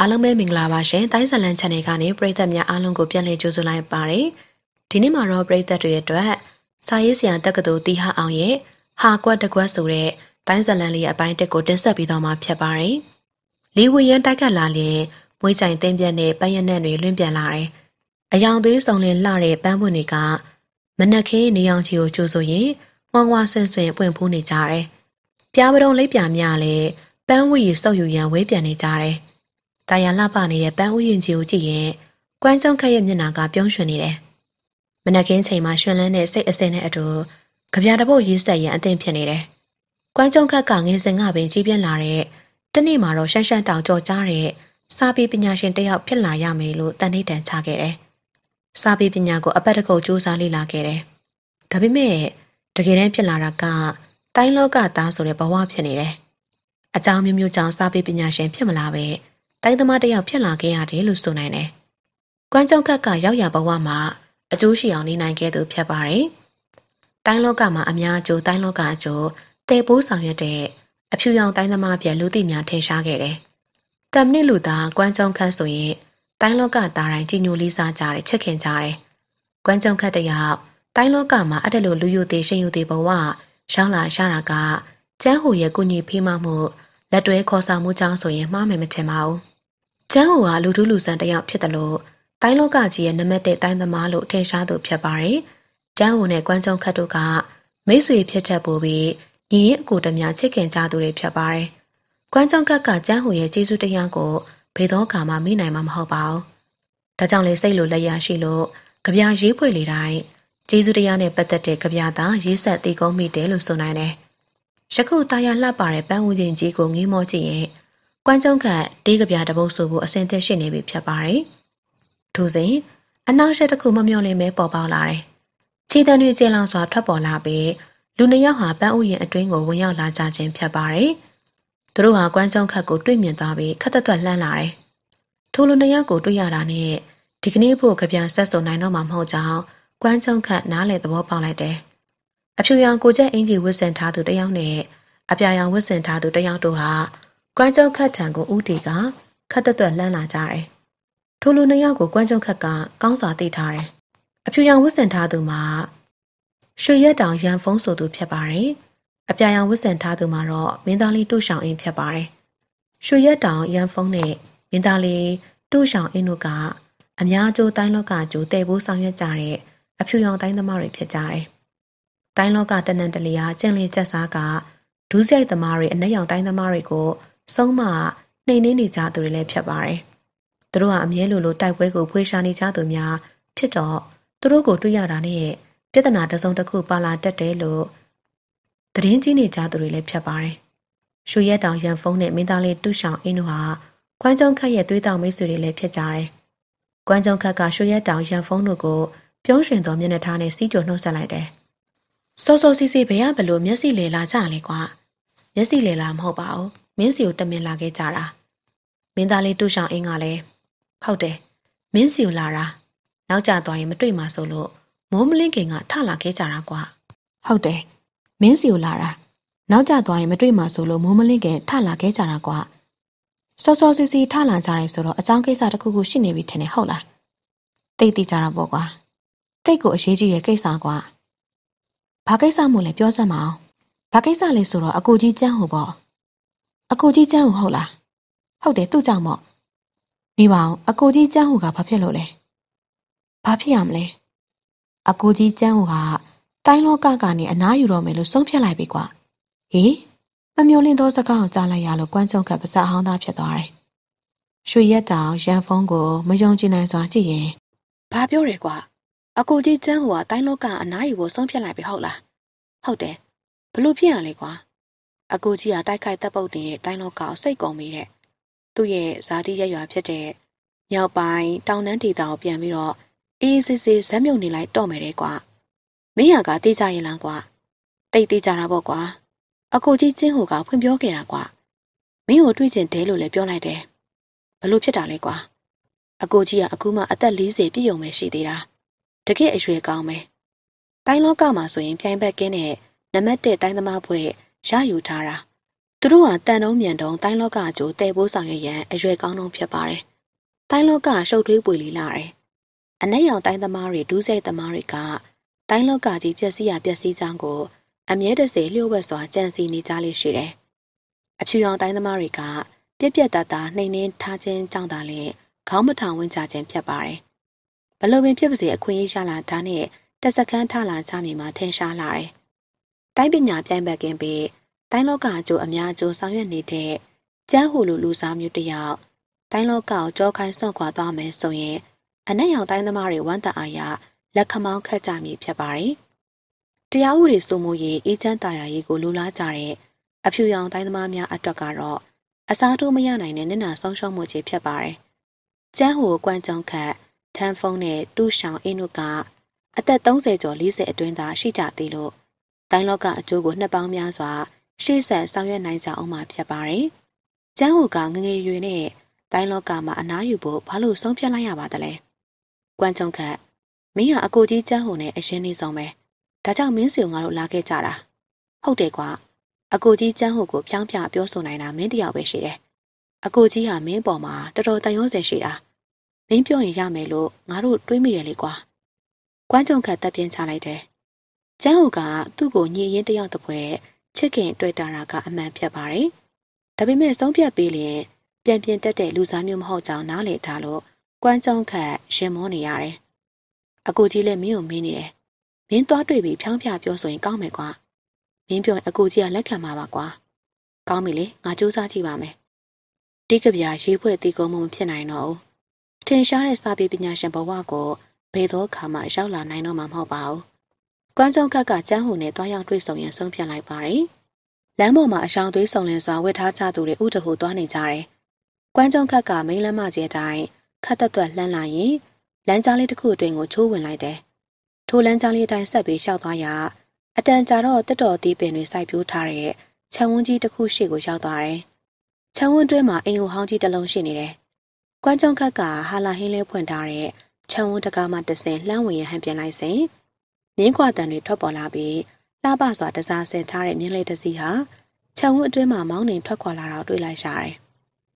အားလုံးပဲမင်္ဂလာပါရှင်တိုင်းဇလန် channel ကနေပရိသတ်များအားလုံးကိုပြန်လည်ကြိုဆိုလိုက်ပါတယ်ဒီနေ့မှာတော့ပရိသတ်တွေအတွက်စာရေးဆရာတက္ကသိုလ်တီဟာအောင်ရဲ့ဟာကွက်တကွက်ဆိုတဲ့တိုင်းဇလန်လေးအပိုင်းတက်ကိုတင်ဆက်ပြီးတော့မှာဖြစ်ပါတယ်လီဝီယန်တိုက်ခတ်လာရင်မွေးကြိုင်သိမ့်ပြက်တဲ့ပန်းရနက်တွေလွင့်ပြန်လာတယ်အယောင်သွေးစုံလင်လှတဲ့ပန်းပွင့်တွေကမနက်ခင်းနေအောင်ချီကိုကြိုဆိုရင်ဝမ်ဝါဆွင်ဆွင်ပွင့်ဖူးနေကြတယ်ပြားပတုံးလိပ်ပြမြလည်းပန်းဝီစုပ်ယူရန်ဝေးပြန်နေကြတယ် တာယာလှပနေတဲ့ပန်းဥယျင်ကြီးကိုကြည့်ရင်ကွမ်းကျုံခက်ရဲ့မျက်နှာကပြုံးရွှင်နေတယ်။မနက်ခင်းချိန်မှာရွှင်လန်းတဲ့စိတ်အစင်နဲ့အတူကြပြတပုတ်ရေးဆက်ရန်အသင့်ဖြစ်နေတယ်။ကွမ်းကျုံခက်ကငင်းစင်ကပင်ကြီးပြင်းလာတဲ့တနေ့မှာတော့ရှမ်းရှမ်းတောင်ကြော်ကြားတဲ့စာပေပညာရှင်တယောက်ဖြစ်လာရမယ်လို့တန်ဋိတန်ချခဲ့တယ်။စာပေပညာကိုအပတ်တကုတ်စူးစမ်းလေ့လာခဲ့တယ်။ဒါပေမဲ့တကယ်တမ်းဖြစ်လာတာကတိုင်းလောကသားဆိုတဲ့ဘဝဖြစ်နေတယ်။အကြောင်းမျိုးမျိုးကြောင့်စာပေပညာရှင်ဖြစ်မလာပဲ။ တိုင်းသမားတယောက်ဖြစ်လာခဲ့ရတယ်လို့ဆိုနိုင်တယ်။ကွမ်းကြောင့်ကက်ကရောက်ရဘဝမှာအကျိုးရှိအောင်နေနိုင်ခဲ့သူဖြစ်ပါတယ်။တိုင်းလောကမှာအများအကျိုးတိုင်းလောကအကျိုးတည်ပိုးဆောင်ရွက်တဲ့အဖြူရောင်တိုင်းသမားပြလူသိများထင်ရှားခဲ့တယ်။တမ်နစ်လူသားကွမ်းကြောင့်ခက်ဆိုရင်တိုင်းလောကသားတိုင်းကြည်ညိုလေးစားကြတယ်ချစ်ခင်ကြတယ်။ကွမ်းကြောင့်ခက်တယောက်တိုင်းလောကမှာအဲ့ဒါလိုလူယုသေးရှင်ယုသေးဘဝရှောင်းလာရှာတာကကျန်းဟူရဲ့ကုညီဖေးမမှု လက်တွဲခေါ်ဆောင်မှုကြောင့်ဆိုရင်မှားမယ်မထင်ပါဘူး။ကျန်းဟူဟာလူထုလူဆန်တယောက်ဖြစ်တယ်လို့တိုင်းလောကကြီးရဲ့နမတ်တဲ့တိုင်းသမားလို့ထင်ရှားသူဖြစ်ပါတယ်။ကျန်းဟူနဲ့ကွမ်းကြုံခတ်တို့ကမိတ်ဆွေဖြစ်ချက်ပို့ပြီးညီရင်အကိုတများချစ်ခင်ကြသူတွေဖြစ်ပါတယ်။ကွမ်းကြုံခတ်ကကျန်းဟူရဲ့ကျေးဇူးတရားကိုဘေသောကာမှမေ့နိုင်မှာမဟုတ်ပါဘူး။ဒါကြောင့်လေစိတ်လိုလက်ရရှိလို့ကြပြရေးဖွေလေတိုင်းကျေးဇူးတရားနဲ့ပတ်သက်တဲ့ကြပြသာရေးဆက်သိကုန်းမိတယ်လို့ဆိုနိုင်တယ်။ ယခုတာယာလှပတဲ့ပန်းဦးရင်ကြီးကိုငေးမောကြည့်ရင်ကွမ်းကျုံခတ်တေးကပြတပုတ်ဆိုဖို့အစင်သက်ရှိနေပြီဖြစ်ပါတယ်။ထို့စဉ်အနောက်ရှက်တစ်ခုမမျော်လင့်မဲပေါ်ပေါက်လာတယ်။ခြေတံတွေကျင်းလောင်စွာထွက်ပေါ်လာပြီးလူနှစ်ယောက်ဟာပန်းဥယျာဉ်အတွင်းကိုဝင်ရောက်လာကြခြင်းဖြစ်ပါတယ်။သူတို့ဟာကွမ်းကျုံခတ်ကိုတွေ့မြင်သွားပြီးခက်သက်သက်လှမ်းလာတယ်။ထိုလူနှစ်ယောက်ကိုတွေ့ရတာနဲ့ဒီကနေ့ဖို့ကြပြဆက်စုံနိုင်တော့မှာမဟုတ်ကြောင်းကွမ်းကျုံခတ်နားလေသဘောပေါက်လိုက်တယ်။ အဖြူရောင်ကိုချက်အင်ကြီးဝစ်ဆင်ထားသူတယောက်နဲ့အပြာရောင်ဝစ်ဆင်ထားသူတယောက်တို့ဟာကွမ်းကျုံခတ်ထံကိုဦးတီကခတ်သက်သက်လှမ်းလာကြတယ်။ထိုလူနှစ်ယောက်ကိုကွမ်းကျုံခတ်ကကောင်းစွာသိထားတယ်။အဖြူရောင်ဝတ်ဆင်ထားသူမှာရွှေရက်တောင်ရန်ဖုံးဆိုသူဖြစ်ပါတယ်။အပြာရောင်ဝတ်ဆင်ထားသူမှာတော့မင်းသားလေးတူရှောင်းအင်းဖြစ်ပါတယ်။ရွှေရက်တောင်ရန်ဖုံးနဲ့မင်းသားလေးတူရှောင်းအင်းတို့ကအများကျိုးတိုင်းလောကကျိုးတည်ဖို့ဆောင်ရွက်ကြတဲ့အဖြူရောင်တိုင်းသမားတွေဖြစ်ကြတယ်။ တိုင်းလောကတနန်တလျာကျင့်လေကျက်စားကဒူးဆိုင်သမားတွေအနက်ရောင်တိုင်းသမားတွေကိုဆုံးမနှိမ်နှင်းနေကြသူတွေလည်းဖြစ်ပါတယ်။သူတို့ဟာအမြဲလိုလိုတိုက်ပွဲကိုဖွေးရှာနေကြသူများဖြစ်တော့သူတို့ကိုတွေ့ရတာနဲ့ပြဿနာတစုံတစ်ခုပါလာတတ်တယ်လို့သတင်းကြီးနေကြသူတွေလည်းဖြစ်ပါတယ်။ရွှေရက်တောင်ရန်ဖုံးနဲ့မင်းသားလေးတူရှောင်းအင်းတို့ဟာခွမ်းကျုံခတ်ရဲ့သွေးတောင်မိတ်ဆွေတွေလည်းဖြစ်ကြတယ်။ခွမ်းကျုံခတ်ကရွှေရက်တောင်ရန်ဖုံးတို့ကိုပြုံးရွှင်သောမျက်နှာထားနဲ့စီးကြိုနှုတ်ဆက်လိုက်တယ်။ စောစောစီစီဘယ်ရဘလို့မျက်စိလေလာကြလေကွာ။မျက်စိလေလာမဟုတ်ပါဘူး။မင်းစီကိုတမင်လာခဲ့ကြတာမင်းသားလေးတူရှောင်းအင်းကလည်းဟုတ်တယ်မင်းစီကိုလာတာနောက်ကျသွားရင်မတွေ့မှာဆိုလို့မိုးမလင်းခင်ကထလာခဲ့ကြတာကွာဟုတ်တယ်မင်းစီကိုလာတာနောက်ကျသွားရင်မတွေ့မှာဆိုလို့မိုးမလင်းခင်ထလာခဲ့ကြတာကွာစောစောစီစီထလာကြတယ်ဆိုတော့အကြောင်းကိစ္စတစ်ခုခုရှိနေပြီထင်တယ်ဟုတ်လားတိတ်တိကြတာပေါ့ကွာတိတ်ကိုအရေးကြီးရဲ့ကိစ္စကွာ ဘာကိစ္စမို့လဲပြောစမ်းမအောင်ဘာကိစ္စလဲဆိုတော့အကူကြီးကျန်းဟိုပေါ့အကိုကြီးကျန်းဟူဟုတ်လားဟုတ်တယ်သူ့ကြောင့်ပေါ့နေပါအောင်အကိုကြီးကျန်းဟူကဘာဖြစ်လို့လဲဘာဖြစ်ရမလဲအကိုကြီးကျန်းဟူဟာတိုင်းလောကကနေအနားယူတော့မယ်လို့ဆုံးဖြတ်လိုက်ပြီကွာဟေးမမျောလင်းသောစကားကိုကြားလိုက်ရလို့ကွမ်းကြုံခတ်ပါစအဟောင်းသားဖြစ်သွားတယ်ရွှေရက်တောင်ရန်ဖုံးကိုမယုံကြည်နိုင်စွာကြည့်ရင်ဘာပြောရဲကွာ အကိုကြီးကျန်းဟူကတိုင်းလောကအနားယူဖို့ဆုံးဖြတ်လိုက်ပြီဟုတ်လားဟုတ်တယ်ဘလို့ဖြစ်ရလဲကွာအကိုကြီးကတိုက်ခိုက်တပ်ပုတ်နေတဲ့တိုင်းလောကကိုစိတ်ကုန်ပြီးတဲ့သူ့ရဲ့ဇာတိရရွာဖြစ်တဲ့မြောက်ပိုင်းတောင်တန်းဒေသကိုပြန်ပြီးတော့အေးစစ်စစ်ဇက်မြုပ်နေလိုက်တော့မယ်တဲ့ကွာမင်းဟာကတေးကြရင်လားကွာတိတ်တေးကြတာပေါ့ကွာအကိုကြီးချင်းဟိုကဖွင့်ပြောခဲ့တာကွာမင်းကိုတွေ့ကျင်တယ်လို့လည်းပြောလိုက်တယ်ဘလို့ဖြစ်တာလဲကွာအကိုကြီးကအခုမှအသက်40ပြည့်ုံပဲရှိသေးတာ တကယ်အရွယ်ကောင်းပဲတိုင်းလောကမှာဆိုရင်ပြိုင်ဘက်ကင်းတဲ့နမတ်တဲ့တိုင်းသမားဘွဲ့ရယူထားတာသူတို့ဟာတန်တုံးမြန်တုံးတိုင်းလောကအကျိုးတဲပိုးဆောင်ရွက်ရန်အရွယ်ကောင်းဆုံးဖြစ်ပါတယ်။တိုင်းလောကရှုပ်ထွေးပွေလီလာတယ်။အနက်ရောင်တိုင်းသမားတွေဒူးစိတ်သမားတွေကတိုင်းလောကကြီးပျက်စီးရပျက်စီးကြောင်းကိုအမြဲတစေလျှို့ဝှက်စွာကြံစည်နေကြလေရှိတယ်။အဖြူရောင်တိုင်းသမားတွေကပြက်ပြက်တသားနှိမ်နှင်းထားခြင်းကြောင့်သာလျှင်ခေါင်းမထောင်ဝင်ကြခြင်းဖြစ်ပါတယ်။ ဘလို့ပင်ဖြစ်ပါစေအခွင့်အရေးရလာတာနဲ့တက်စခန်းထလာကြမိမှာထင်ရှားလာတယ်။တိုင်းပညာပြိုင်ဘက်ကင်းပြီးတိုင်းလောကအကျိုးအများအကျိုးဆောင်ရွက်နေတဲ့ကျန်းဟူလူလူစားမျိုးတယောက်တိုင်းလောကကိုကြောခိုင်းစွန့်ခွာသွားမယ်ဆိုရင်အနက်ရောင်တိုင်းသမားတွေဝမ်းတအားရလက်ခမောင်းခတ်ကြမည်ဖြစ်ပါတယ်။တရားဥပဒေစိုးမိုးရေးအေးချမ်းတာယာရေးကိုလိုလားကြတဲ့အဖြူရောင်တိုင်းသမားများအတွက်ကတော့အစားထိုးမရနိုင်တဲ့နစ်နာဆုံးရှုံးမှုကြီးဖြစ်ပါတယ်။ကျန်းဟူကွမ်ကြုံခတ် ထန်ဖုံးနဲ့တူရှောင်အင်းတို့ကအသက်30ကျော်40အတွင်းသားရှိကြသေးလို့တိုင်းလောကအကျိုးကိုနှစ်ပေါင်းများစွာရှေ့ဆက်ဆောင်ရွက်နိုင်ကြအောင်မှာဖြစ်ပါတယ်။ကျန်းဟူကငငယ်ရွယ်နဲ့တိုင်းလောကမှာအနားယူဖို့ဘာလို့ဆုံးဖြတ်လိုက်ရပါသလဲ။ကွမ်ကြုံခတ်မင်းဟာအကိုကြီးကျန်းဟူနဲ့အရင်နေဆောင်ပဲ။ဒါကြောင့်မင်းစီကိုငါတို့လာခဲ့ကြတာ။ဟုတ်တယ်ကွာ။အကိုကြီးကျန်းဟူကိုဖြောင်းပြပြောဆိုနိုင်တာမင်းတယောက်ပဲရှိတယ်။အကိုကြီးဟာမင်းပေါ်မှာတော်တော်တန်ရုံးစင်ရှိတာ။ မင်းပြောရင်ရမယ်လို့ငါတို့တွေးမိတယ်လေကွာ။ကွမ်ကြုံခတ်တပ်ပြင်းချလိုက်တယ်။ကျန်းဟူကသူ့ကိုညင်ရင်တယောက်တပွဲချစ်ခင်တွေ့တာတာကအမှန်ဖြစ်ပါတယ်။ဒါပေမဲ့ဆုံးဖြတ်ပေးလျင်ပြန်ပြင်တက်တဲ့လူစားမျိုးမဟုတ်ကြောင်းနားလည်ထားလို့ကွမ်းကြုံခတ်ရင်မောနေရတယ်။အကူကြီးလည်းမင်းကိုမင်းနေတယ်။မင်းသွားတွေ့ပြီးဖြောင်းပြပြောဆိုရင်ကောင်းမယ်ကွာ။မင်းပြောရင်အကူကြီးကလက်ခံမှာပါကွာ။ကောင်းပြီလေငါစူးစမ်းကြည့်ပါမယ်။တိကဗျာရေးဖွဲ့တီကုံမှုမဖြစ်နိုင်တော့ဘူး။ ထင်ရှားတဲ့စာပေပညာရှင်ဘဝကိုဘယ်သောခါမှရောက်လာနိုင်တော့မှာမဟုတ်ပါဘူး။ကွမ်းကြုံခတ်ကကျန်းဟူနဲ့တွားရောက်တွေ့ဆုံရင်ဆုံးဖြတ်လိုက်ပါတယ်။လမ်းပေါ်မှာအရှောင်သွေးဆုံလင်စွာဝတ်ထားကြသူတွေဥတဟုသွားနေကြတယ်။ကွမ်းကြုံခတ်ကမိန်းလမ်းမကြီးအတိုင်းခတ်တက်တွက်လှမ်းလာရင်လမ်းကြားလေးတစ်ခုအတွင်းကိုချိုးဝင်လိုက်တယ်။ထိုလမ်းကြားလေးအတိုင်းဆက်ပြီးလျှောက်သွားရာအတန်ကြာတော့တက်တော်တီးပင်တွေစိုက်ပျိုးထားတဲ့ခြံဝန်းကြီးတစ်ခုရှိကိုရောက်သွားတယ်။ခြံဝန်းတွင်းမှာအိမ်ဟောင်းကြီးတစ်လုံးရှိနေတယ်။ ကွမ်းကြုံခတ်ကဟာလာဟင်းလေးဖွင့်ထားတဲ့ခြံဝန်းတကားမှတဆင်လှမ်းဝင်ရဟန်ပြန်လိုက်စဉ်မြင်းခွာတန်တွေထွက်ပေါ်လာပြီးလှပစွာတစားဆင်ထားတဲ့မြင်းလေးတစ်စီးဟာခြံဝန်းအတွင်းမှာမောင်းနှင်ထွက်ခွာလာတာတွေ့လိုက်ရတယ်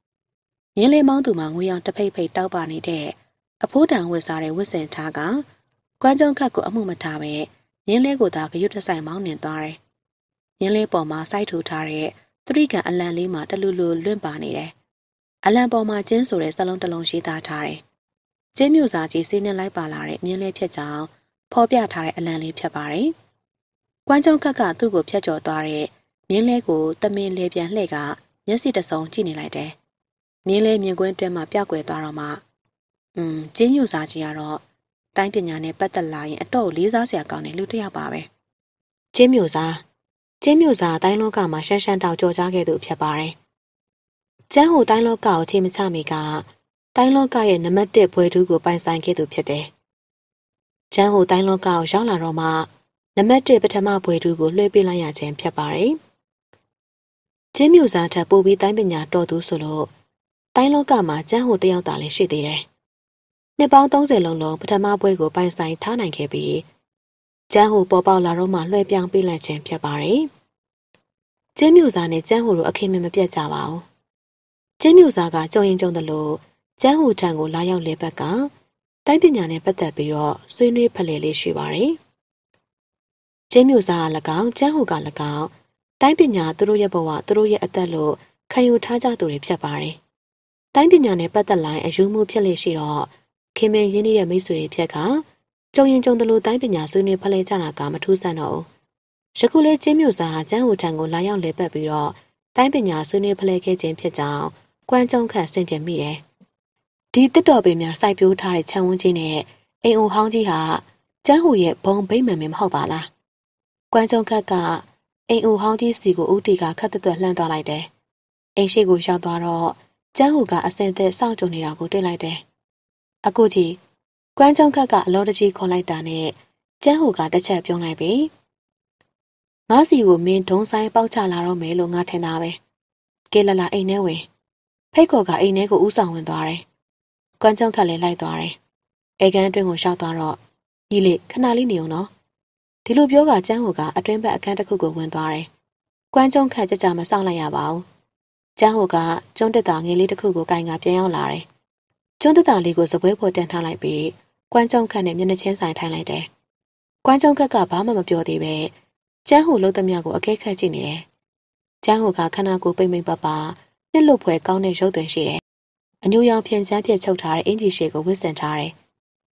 ။မြင်းလေးမောင်းသူမှာငွေရောင်တဖိတ်ဖိတ်တောက်ပါနေတဲ့အဖိုးတန်ဝစ်စားတဲ့ဝစ်စင်ထားကကွမ်းကြုံခတ်ကိုအမှုမထားပဲမြင်းလေးကိုသာဂရုတစိုက်မောင်းနှင်သွားတယ်။မြင်းလေးပေါ်မှာစိုက်ထူထားတဲ့သတိကန်အလံလေးမှာတလူလူလွင့်ပါနေတယ်။ အလံပေါ်မှာကျင်းဆိုတဲ့စလုံးတစ်လုံးရှိသားထားတယ်။ကျင်းမြို့စာကြီးစီးနှင်းလိုက်ပါလာတဲ့မြင်းလေးဖြစ်ကြောင်းဖော်ပြထားတဲ့အလံလေးဖြစ်ပါတယ်။ကွမ်းကြုံခတ်ကသူ့ကိုဖျက်ကျော်သွားတဲ့မြင်းလဲကိုတမင်လေပြန်လှည့်ကမျက်စိတစုံကြည့်နေလိုက်တယ်။မြင်းလဲမြင်ကွင်းတွင်းမှာပျောက်ကွယ်သွားတော့မှอืมကျင်းညူစာကြီးကတော့တိုင်းပညာနဲ့ပတ်သက်လာရင်အတော့လေးစားစရာကောင်းတဲ့လူတစ်ယောက်ပါပဲ။ကျင်းမျိုးစားကျင်းမျိုးစားတိုင်းလောကမှာရှမ်းရှမ်းတောက်ကြော်ကြားခဲ့သူဖြစ်ပါတယ်။ ကျန်းဟိုတိုင်းလောကကိုချိန်မချမီကတိုင်းလောကရဲ့နံပါတ်1ဘွယ်ထူးကိုပိုင်ဆိုင်ခဲ့သူဖြစ်တယ်။ကျန်းဟိုတိုင်းလောကကိုရောက်လာတော့မှနံပါတ်1ပထမဘွယ်ထူးကိုလွှဲပေးလိုက်ရခြင်းဖြစ်ပါတယ်။ကျင်းမျိုးစားထပ်ပို့ပြီးတိုင်းပညာတော်သူဆိုလို့တိုင်းလောကမှာကျန်းဟိုတယောက်သာလည်းရှိသေးတယ်။နှစ်ပေါင်း30လုံးလုံးပထမပွဲကိုပိုင်ဆိုင်ထားနိုင်ခဲ့ပြီးကျန်းဟိုပေါ်ပေါက်လာတော့မှလွှဲပြောင်းပေးလိုက်ခြင်းဖြစ်ပါတယ်။ကျင်းမျိုးစားနဲ့ကျန်းဟိုတို့အခင်းမမပြတ်ကြပါဘူး။ ကျင်းမျိုးစားကကြုံရင်ကြုံတယ်လို့ကျန်းဟိုထံကိုလာရောက်လေဘက်ကတိုင်းပညာနဲ့ပတ်သက်ပြီးတော့ဆွေးနွေးဖလှယ်လေးရှိပါတယ်။ကျင်းမျိုးစားက၎င်းကျန်းဟိုက၎င်းတိုင်းပညာသူတို့ရဲ့ဘဝသူတို့ရဲ့အသက်လို့ခံယူထားကြသူတွေဖြစ်ပါတယ်။တိုင်းပညာနဲ့ပတ်သက်လာရင်အယူမှုဖြစ်လေရှိတော့ခင်မင်းရင်းနှီးတဲ့မိတ်ဆွေတွေဖြက်ကကြုံရင်ကြုံတယ်လို့တိုင်းပညာဆွေးနွေးဖလှယ်ကြတာကမထူးဆန်းတော့ဘူး။ယခုလေးကျင်းမျိုးစားဟာကျန်းဟိုထံကိုလာရောက်လေပတ်ပြီးတော့တိုင်းပညာဆွေးနွေးဖလှယ်ခဲ့ခြင်းဖြစ်ကြောင်း ကွမ်းကြုံခန့်ဆင်ကျင်မိတယ်။ဒီတစ်တော်ပင်များစိုက်ပျိုးထားတဲ့ခြံဝန်းကြီးနဲ့အိမ်အိုဟောင်းကြီးဟာကျန်းဟိုရဲ့ဘုံဗိမ္မာန်မင်းမဟုတ်ပါလား။ကွမ်းကြုံခက်ကအိမ်အိုဟောင်းကြီးစီကိုဦးတီကခတ်သက်သက်လှမ်းသွားလိုက်တယ်။အိမ်ရှိကိုရောက်သွားတော့ကျန်းဟူကအစင်သက်စောင့်ကြုံနေတာကိုတွေ့လိုက်တယ်။အခုကြီးကွမ်းကြောင်းခတ်ကအလောတကြီးခေါ်လိုက်တာနဲ့ကျန်းဟူကတစ်ချက်ပြောလိုက်ပြီ။ငါစီကိုမင်းဒုံဆိုင်ပေါက်ချလာတော့မယ်လို့ငါထင်တာပဲ။ကဲလလာအိမ်ထဲဝင် ဖိတ်ခေါ်ကအိမ်ထဲကိုဥဆောင်ဝင်သွားတယ်။ကွမ်းကြောင်းခတ်လည်းလိုက်သွားတယ်။အိမ်ကန်အတွင်းကိုရှောက်သွားတော့ညီလေးခဏလေးနေအောင်နော်။ဒီလိုပြောကကျန်းဟူကအတွင်းဘက်အခန်းတစ်ခုကိုဝင်သွားတယ်ကွမ်းကျုံခတ်ကြကြမစောင့်လိုက်ရပါဘူးကျန်းဟိုကကျွန်းတက်တာငယ်လေးတစ်ခုကိုကင်ကပြန်ရောက်လာတယ်ကျွန်းတက်တာလေးကိုစပွဲပေါ်တင်ထားလိုက်ပြီးကွမ်းကျုံခတ်နဲ့မျက်နှာချင်းဆိုင်ထိုင်လိုက်တယ်ကွမ်းကျုံခတ်ကဘာမှမပြောသေးပဲကျန်းဟိုလှုပ်သမျှကိုအကဲခတ်ကြည့်နေတယ်ကျန်းဟိုကခန္ဓာကိုယ်ပိမ့်ပိမ့်ပပ နှစ်လွတ်ဖွဲကောင်းတဲ့ရုပ်သွင်းရှိတယ်အညိုရောင်ဖြန်ချမ်းဖြက်ချုပ်ထားတဲ့အင်ဂျီရှေကိုဝစ်ဆင်ထားတယ်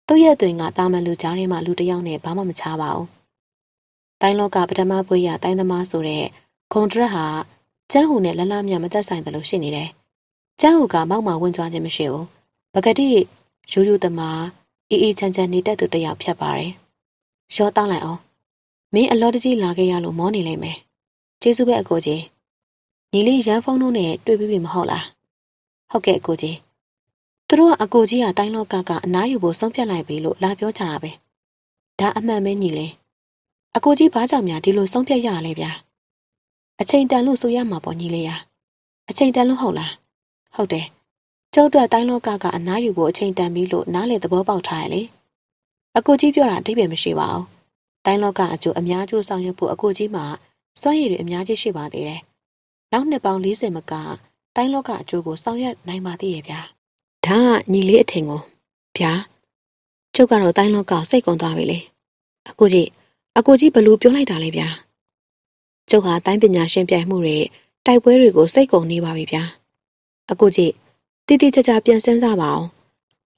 သူ့ရဲ့သွင်းကတာမန်လူကြားထဲမှာလူတစ်ယောက်နဲ့ဘာမှမချပါဘူးတိုင်းလောကပထမဘွေရတိုင်းသမားဆိုတဲ့ဂုံဒရက်ဟာကျန်းဟူနဲ့လလမြမသက်ဆိုင်တယ်လို့ရှိနေတယ်။ကျန်းဟူကမောက်မှဝင်ကြွားခြင်းမရှိဘူး။ပကတိရိုးရိုးသမားအေးအေးချမ်းချမ်းနေတဲ့သူတယောက်ဖြတ်ပါတယ်။ရောတောင်းလိုက်အောင်။မင်းအလောတကြီးလာခဲ့ရလို့မောနေလိမ့်မယ်။ကျေးဇူးပဲအကိုကြီး။ ညီလေးရန်ဖုန်းတို့နဲ့တွေ့ပြီးပြီမဟုတ်လား။ဟုတ်ကဲ့အကိုကြီး။သူတို့ကအကိုကြီးကတိုင်းလောကကအနားယူဖို့ဆုံးဖြတ်လိုက်ပြီလို့လာပြောကြတာပဲ။ဒါအမှန်ပဲညီလေး။အကိုကြီးဘာကြောင့်များဒီလိုဆုံးဖြတ်ရလဲဗျာ။အချိန်တန်လို့ဆိုရမှာပေါ့ညီလေးရအချိန်တန်လို့ဟုတ်လားဟုတ်တယ်ကျုပ်တို့တိုင်းလောကကအနားယူဖို့အချိန်တန်ပြီလို့နားလေသဘောပေါက်ထားရလေအကိုကြီးပြောတာအဓိပ္ပာယ်မရှိပါဘူးတိုင်းလောကအကျိုးအများကျိုးဆောင်ရွက်ဖို့အကိုကြီးမှာစွမ်းရည်တွေအများကြီးရှိပါသေးတယ် နောက်နှစ်ပေါင်း40မကတိုင်းလောကအကျိုးကိုဆောင်ရွက်နိုင်ပါသေးရဲ့ဗျာဒါကညီလေးအထင်ကိုဗျာကျုပ်ကတော့တိုင်းလောကစိတ်ကုန်သွားပြီလေအကိုကြီးအကိုကြီးဘလို့ပြောလိုက်တာလဲဗျာကျုပ်ဟာတိုင်းပညာရှင်ပြိုင်မှုတွေတိုက်ပွဲတွေကိုစိတ်ကုန်နေပါပြီဗျာအကူကြီးတိတိကျကျပြန်စမ်းစားပါအောင်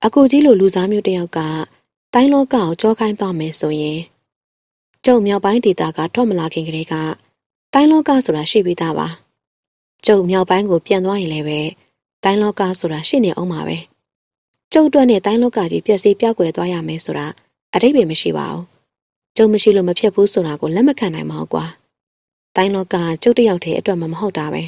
အကူကြီးလိုလူစားမျိုးတယောက်ကတိုင်းလောကကိုကြောခိုင်းသွားမယ်ဆိုရင်ကျုပ်မြောက်ပိုင်းဒေသကထွက်မလာခင်ကလေးကတိုင်းလောကဆိုတာရှိပြီးသားပါ ကျုပ်မြောက်ပိုင်းကိုပြန်သွားရင်လည်းပဲတိုင်းလောကဆိုတာရှိနေအောင်ပါပဲကျုပ်အတွက်နဲ့တိုင်းလောကကြီးပြည့်စည်ပြောက်ွယ်သွားရမယ်ဆိုတာအတိတ်ပဲမရှိပါဘူးကျုပ်မရှိလို့မဖြစ်ဘူးဆိုတာကိုလက်မခံနိုင်ပါဘူးကွာတိုင်းလောကကျုပ်တယောက်တည်းအတွက်မှမဟုတ်တာပဲ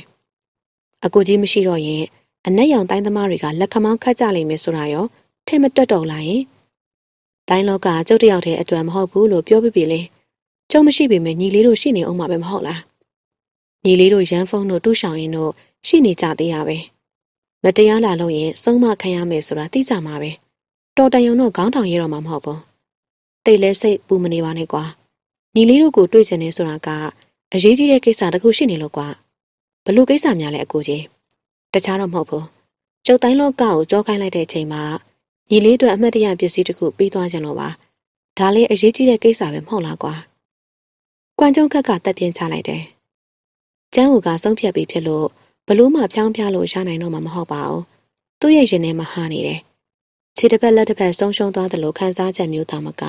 အကူကြီးမရှိတော့ရင်အနက်ရောင်တိုင်းသမားတွေကလက်ခမောင်းခတ်ကြလိမ့်မယ်ဆိုတာရောထဲမတွက်တော့လားယင်တိုင်းလောကကျုပ်တယောက်တည်းအတွက်မဟုတ်ဘူးလို့ပြောပြပြီလေကျုံမရှိပေမဲ့ညီလေးတို့ရှိနေအောင်မှာပဲမဟုတ်လား ညီလေးတို့ရန်ဖုန်းတို့တူးဆောင်ရင်တို့ရှိနေကြသေးရပဲမတရားလာလို့ရင်စုံမခံရမယ်ဆိုတာသိကြမှာပဲတော်တန်ယုံတော့ခေါင်းထောင်ရတော့မှာမဟုတ်ဘူးတိတ်လဲစိတ်ပူမနေပါနဲ့ကွာညီလေးတို့ကိုတွေ့ချင်နေဆိုတာကအရေးကြီးတဲ့ကိစ္စတစ်ခုရှိနေလို့ကွာဘလို့ကိစ္စများလဲအကိုကြီးတခြားတော့မဟုတ်ဘူးကျုပ်တိုင်းလောကကိုကြောခိုင်းလိုက်တဲ့အချိန်မှာညီလေးတို့အမှတ်တရပစ္စည်းတစ်ခုပြီးသွားကြလို့ပါဒါလေးအရေးကြီးတဲ့ကိစ္စပဲမဟုတ်လားကွာကွမ်ကျုံခက်ကတက်ပြင်းချလိုက်တယ် ကျန်းဟူကဆုံးဖြတ်ပြီးဖြစ်လို့ဘလို့မှဖြောင်းပြလို့ရနိုင်တော့မှာမဟုတ်ပါဘူးသူ့ရဲ့ရင်ထဲမှာဟာနေတယ်ခြေတစ်ဖက်လက်တစ်ဖက်ဆုံးရှုံးသွားတယ်လို့ခံစားချက်မျိုးသာမက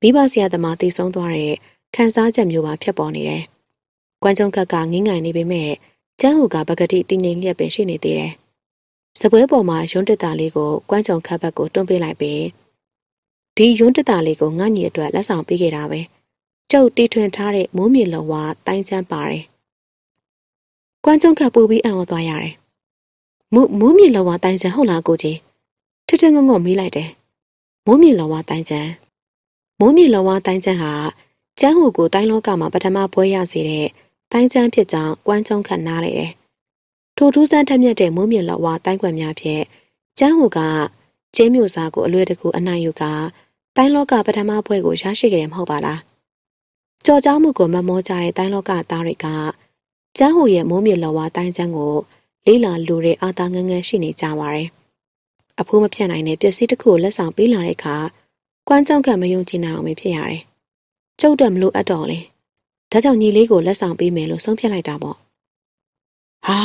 မိဘဆရာသမားတည်ဆုံးသွားတဲ့ခံစားချက်မျိုးပါဖြစ်ပေါ်နေတယ်ကွမ်းကျုံခက်ကငင်းငိုင်နေပေမဲ့ကျန်းဟူကပကတိတင်းငိမ်လျက်ပင်ရှိနေသေးတယ်။စပွဲပေါ်မှာယွန်းတက်တာလေးကိုကွမ်းကျုံခက်ဘက်ကိုတွန်းပေးလိုက်ပြီးဒီယွန်းတက်တာလေးကိုငါညီအတွက်လက်ဆောင်ပေးခဲ့တာပဲ။ကျုပ်တီထွင်ထားတဲ့မိုးမြေလောဝါတိုင်းချမ်းပါတယ်။ ကွမ်းကျုံခက်ပူပြီးအံ့ဩသွားရတယ်။မိုးမိုးမြေလောဝါတိုင်းချမ်းဟုတ်လားကိုကြီး။ထထငုံငုံမေးလိုက်တယ်။မိုးမြေလောဝါတိုင်းချမ်းမိုးမြေလောဝါတိုင်းချမ်းဟာကျန်းဟူကိုတိုင်းလောကမှာပထမပွဲရစေတဲ့တိုင်းချမ်းဖြစ်ကြောင်းကွမ်းကျုံခတ်နားလေတယ်။ထိုထူးဆန်းထက်မြက်တဲ့မိုးမြင့်လောက်ဝတိုင်းခွက်များဖြင့်ကျန်းဟူကကျင်းမျိုးစားကိုအလွယ်တကူအနိုင်ယူကတိုင်းလောကပထမပွဲကိုရရှိခဲ့တယ်မဟုတ်ပါလား။ကြော်ကြားမှုကိုမမောကြတဲ့တိုင်းလောကသားတွေက ကျန်းဟူရဲ့မိုးမြင့်လောက်ဝတိုင်းချမ်းကို လေးလာလူတွေအာသာငန်းငန်းရှိနေကြပါတယ်။အဖိုးမဖြတ်နိုင်တဲ့ပစ္စည်းတစ်ခုကိုလက်ဆောင်ပေးလာတဲ့အခါကွမ်းကြောင့်ကမယုံကြည်နိုင်အောင်ဖြစ်ရတယ်။ကျုပ်တက်မလို့အပ်တော့လေ။ဒါကြောင့်ညီလေးကိုလက်ဆောင်ပေးမယ်လို့ဆုံးဖြတ်လိုက်တာပေါ့ဟာ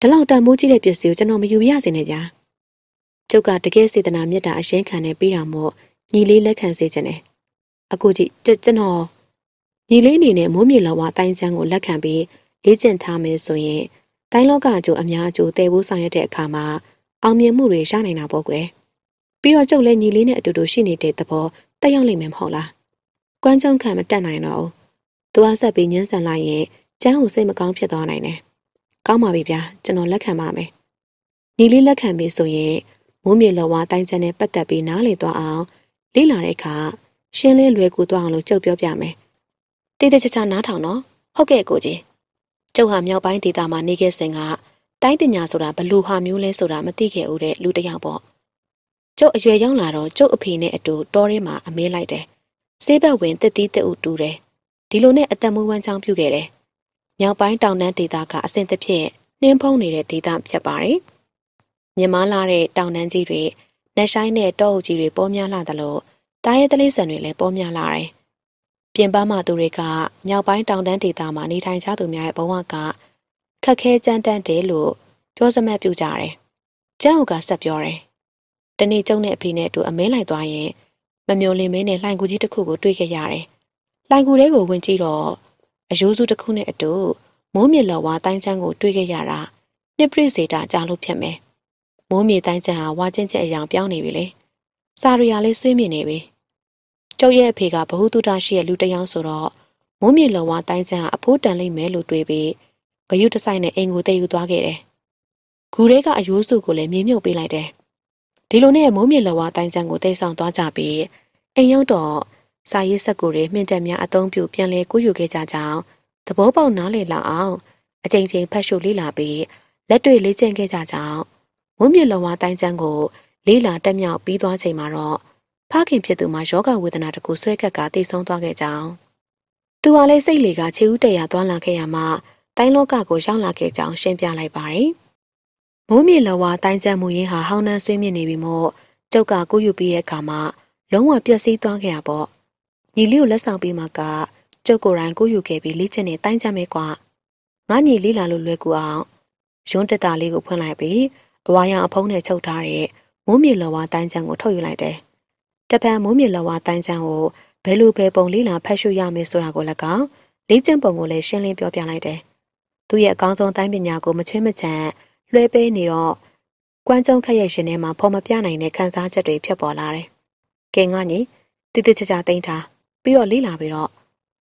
ဒီလောက်တန်မိုးကြီးတဲ့ပစ္စည်းကိုကျွန်တော်မယူရစေနဲ့ဗျာကျုပ်ကတကယ်စေတနာမြတ်တာအရင်ခံနေပြီးတာမို့ညီလေးလက်ခံစေချင်တယ်အခုကြည့်ကျွန်တော်ညီလေးအနေနဲ့မိုးမြေလောဝတိုင်းချမ်းကိုလက်ခံပြီး လေ့ကျင့်ထားမယ်ဆိုရင်တိုင်းလောကအကျိုးအများအကျိုးတည်ဖို့ဆောင်ရွက်တဲ့အခါမှာအောင်မြင်မှုတွေရနိုင်တာပေါ့ကွယ်ပြီးတော့ကျုပ်လည်းညီလေးနဲ့အတူတူရှိနေတဲ့သဘောတက်ရောက်လိမ့်မယ်မဟုတ်လားကွမ်းကြုံခံမတက်နိုင်တော့ဘူးသူကဆက်ပြီးညှင်းဆန်လိုက်ရင်ကျန်းကိုစိတ်မကောင်းဖြစ်သွားနိုင်တယ်။ကောင်းပါပြီဗျာကျွန်တော်လက်ခံပါမယ်။ညီလေးလက်ခံပြီဆိုရင်မိုးမြေလောဝါတိုင်းချမ်းနဲ့ပတ်သက်ပြီးနားလည်သွားအောင်လေ့လာတဲ့အခါရှင်းလင်းလွယ်ကူသွားအောင်လို့ကြုတ်ပြောပြမယ်။တိတိကျကျနားထောင်နော်။ဟုတ်ကဲ့ကိုကြီး။ ကျုပ်ဟာမြောက်ပိုင်းဒေသမှာနေခဲ့စဉ်ကတိုင်းပညာဆိုတာဘလူဟာမျိုးလဲဆိုတာမသိခဲ့ဦးတဲ့လူတစ်ယောက်ပေါ့။ကျုပ်အရွယ်ရောက်လာတော့ကျုပ်အဖေနဲ့အတူတောထဲမှာအမဲလိုက်တယ်။ဆေးဘက်ဝင်တစ်တီးတစ်ဦးတူတယ်ဒီလိုနဲ့အသက်မွေးဝမ်းချောင်းပြုခဲ့တယ်မြောက်ပိုင်းတောင်တန်းဒေသကအဆင့်တစ်ဖြင့်နှင်းဖုံးနေတဲ့ဒေသဖြစ်ပါတယ်။မြမလာတဲ့တောင်တန်းကြီးတွေနှက်ဆိုင်တဲ့တောအုပ်ကြီးတွေပေါ်များလာသလိုတားရဲတလေးဆန်တွေလည်းပေါ်များလာတယ်။ ပြင်ပမှသူတွေကမြောက်ပိုင်းတောင်တန်းဒေသမှာနေထိုင်ကြသူများရဲ့ဘဝကခက်ခဲကြမ်းတမ်းတယ်လို့ပြောစမှတ်ပြုကြတယ်။ကျန်းဦးကဆက်ပြောတယ်။တနေ့ကျုံတဲ့အဖေနဲ့အတူအမဲလိုက်သွားရင်မမျော်လင့်မင်းနဲ့လှိုင်ကူကြီးတစ်ခုကိုတွေ့ခဲ့ရတယ်။လှိုင်ကူထဲကိုဝင်ကြည့်တော့အယိုးစုတစ်ခုနဲ့အတူမိုးမြေလော်ဝါတိုင်းချမ်းကိုတွေ့ခဲ့ရတာနှစ်ပြည့်စေတာကြားလို့ဖြစ်မယ်။မိုးမြေတိုင်းချမ်းဟာဝါချင်းချက်အယောင်ပြောင်းနေပြီလေ။စာရီယာလေးဆွေးမြင်နေပြီ။ ကျုပ်ရဲ့အဖေကဘ ഹു တုတရှိရဲ့လူတစ်ယောက်ဆိုတော့မိုးမြေလော်ဝါတိုင်းချမ်းဟာအဖိုးတန်လိမ့်မယ်လို့တွေးပြီးဂယုတဆိုင်နဲ့အိမ်ကိုတည်ယူသွားခဲ့တယ်။ဂူရဲကအယိုးစုကိုလည်းမြေမြုပ်ပေးလိုက်တယ်။ဒီလိုနဲ့မိုးမြေလော်ဝါတိုင်းချမ်းကိုတိတ်ဆောင်သွားကြပြီးအိမ်ရောက်တော့စာရေးဆက်ကိုတွေမြင့်တက်များအသုံးပြုပြန်လဲကူးယူခဲ့ကြကြောင်းသဘောပေါက်နားလည်လောက်အောင်အချိန်ချင်းဖတ်ရှုလေ့လာပြီးလက်တွေ့လေ့ကျင့်ခဲ့ကြကြောင်းမုံမြင့်လောဝါတိုင်းချမ်းကိုလေးလာတက်မြောက်ပြီးသွားချိန်မှာတော့ ဖခင်ဖြစ်သူမှာယောဂဝေဒနာတကူဆွဲကပ်ကတိတ်ဆုံးသွားခဲ့ကြောင်းသူဟာလည်းစိတ်လေကခြေဦးတရသွားလာခဲ့ရမှတိုင်းလောကကိုရောက်လာခဲ့ကြောင်းရှင်းပြလိုက်ပါတယ်။မိုးမြေလဝါတိုင်းချမ်းမှုရင်းဟာဟောင်းနှန်းဆွေးမြင့်နေပြီမို့ကျုပ်ကကူးယူပြီးတဲ့အခါမှာလုံးဝပျက်စီးသွားခဲ့တာပေါ့။ညီလေးကိုလက်ဆောင်ပေးမှကကျုပ်ကိုယ်တိုင်ကိုယူခဲ့ပြီးလေ့ကျင့်နေတိုင်းကြမယ်ကွာငါညီလေးလာလို့လွယ်ကူအောင်ရုံးတက်တာလေးကိုဖွင့်လိုက်ပြီးအဝါရောင်အဖုံးနဲ့ချုပ်ထားတဲ့မိုးမြေလော်ဝါတိုင်းချမ်းကိုထုတ်ယူလိုက်တယ် တပံမိုးမြေလော်ဝါတိုင်းချမ်းကိုဘယ်လိုပဲပုံလေးလာဖတ်ရှုရမယ်ဆိုတာကိုလည်းကောင်းလေ့ကျင့်ပုံကိုလည်းရှင်းလင်းပြောပြလိုက်တယ်သူရဲ့အကောင်းဆုံးတိုင်းပညာကိုမချွင်းမချန်လွှဲပေးနေတော့ကွမ်းကြုံခက်ရဲ့ရှင်ထဲမှာဖော်မပြနိုင်တဲ့ခန်းစားချက်တွေဖြစ်ပေါ်လာတယ်။ကဲငါညီတိတိကျကျသိမ်းထားပြီးတော့လေးလာပြီးတော့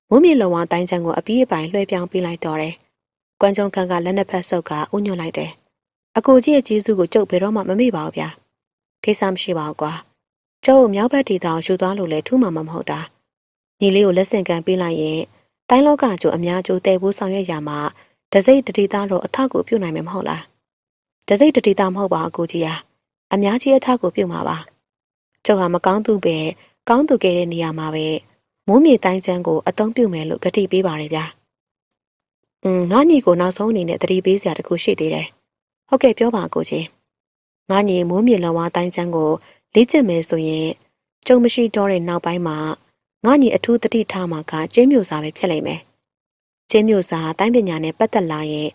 မိုးမြေလုံဝတိုင်းချမ်းကိုအပီးအပိုင်လွှဲပြောင်းပေးလိုက်တော့တယ်။ကွမ်ကျုံခန့်ကလက်နှစ်ဖက်ဆုပ်ကဥညွတ်လိုက်တယ်။အကိုကြီးရဲ့ကျေးဇူးကိုကျုပ်ဘယ်တော့မှမမေ့ပါဘူးဗျာ။ကိစ္စမရှိပါဘူးကွာ။ ကျုပ်မြောက်ဘက်ဒေသကိုယူသွားလို့လဲထူးမှမမဟုတ်တာ။ညီလေးကိုလက်ဆင့်ကမ်းပေးလိုက်ရင်တိုင်းလောကကျိုးအများကျိုးတဲ့ဖို့ဆောင်ရွက်ရမှာတစိမ့်တတိသားတော့အထောက်ကိုပြုနိုင်မယ်မဟုတ်လား။တစိမ့်တတိသားမဟုတ်ပါအကိုကြီးဟာအများကြီးအထောက်ကိုပြုမှာပါ။ကျုပ်ဟာမကောင်းသူပဲကောင်းသူခဲ့တဲ့နေရာမှာပဲမိုးမြေတိုင်းချမ်းကိုအသုံးပြုမယ်လို့ကတိပေးပါတယ်ဗျာ။อืมငါညီကိုနောက်ဆုံးအနေနဲ့တတိပေးစရာတခုရှိသေးတယ်။ဟုတ်ကဲ့ပြောပါကိုကြီး။ငါညီမိုးမြေလဝါတိုင်းချမ်းကို လေ့ကျင့်မယ်ဆိုရင်ကြုံမရှိတော့တဲ့နောက်ပိုင်းမှာငါညီအထူးတတိထားမှာကကျင်းမျိုးစာပဲဖြစ်လိမ့်မယ်။ကျင်းမျိုးစာတိုင်းပညာနဲ့ပတ်သက်လာရင်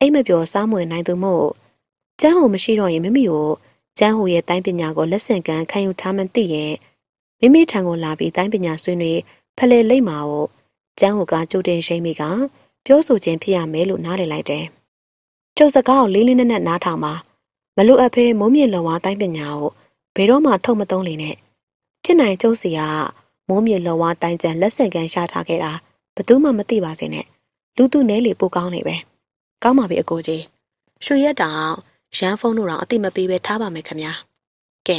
အိမ်မပြောစားမွေနိုင်သူမို့ကျန်းဟိုမရှိတော့ရင်မိမိကိုကျန်းဟိုရဲ့တိုင်းပညာကိုလက်ဆင့်ကမ်းခံယူထားမှသိရင်မိမိထံကိုလာပြီးတိုင်းပညာဆွေးနွေးဖလှယ်လိမ့်မှာကိုကျန်းဟိုကကြိုတင်ရှိမိကပြောဆိုခြင်းဖြစ်ရမယ်လို့နားလည်လိုက်တယ်။ကျုပ်စကားကိုလေးလေးနက်နက်နားထောင်ပါမလို့အဖေမိုးမြေလော်ဝါတိုင်းပညာကို ဘယ်တော့မှထုတ်မသုံးလေနဲ့ဖြစ်နိုင်ကျုပ်စီကမိုးမြေလော်ဝါတိုင်းကျန်လက်ဆင့်ကန်ရှာထားခဲ့တာဘသူမှမသိပါစေနဲ့လူသူနဲလေပိုကောင်းနေပဲကောင်းပါပြီအကိုကြီးရွှေရက်တောင်ရန်ဖုန်းတို့တော့အတိမပေးပဲထားပါမယ်ခင်ဗျာကဲ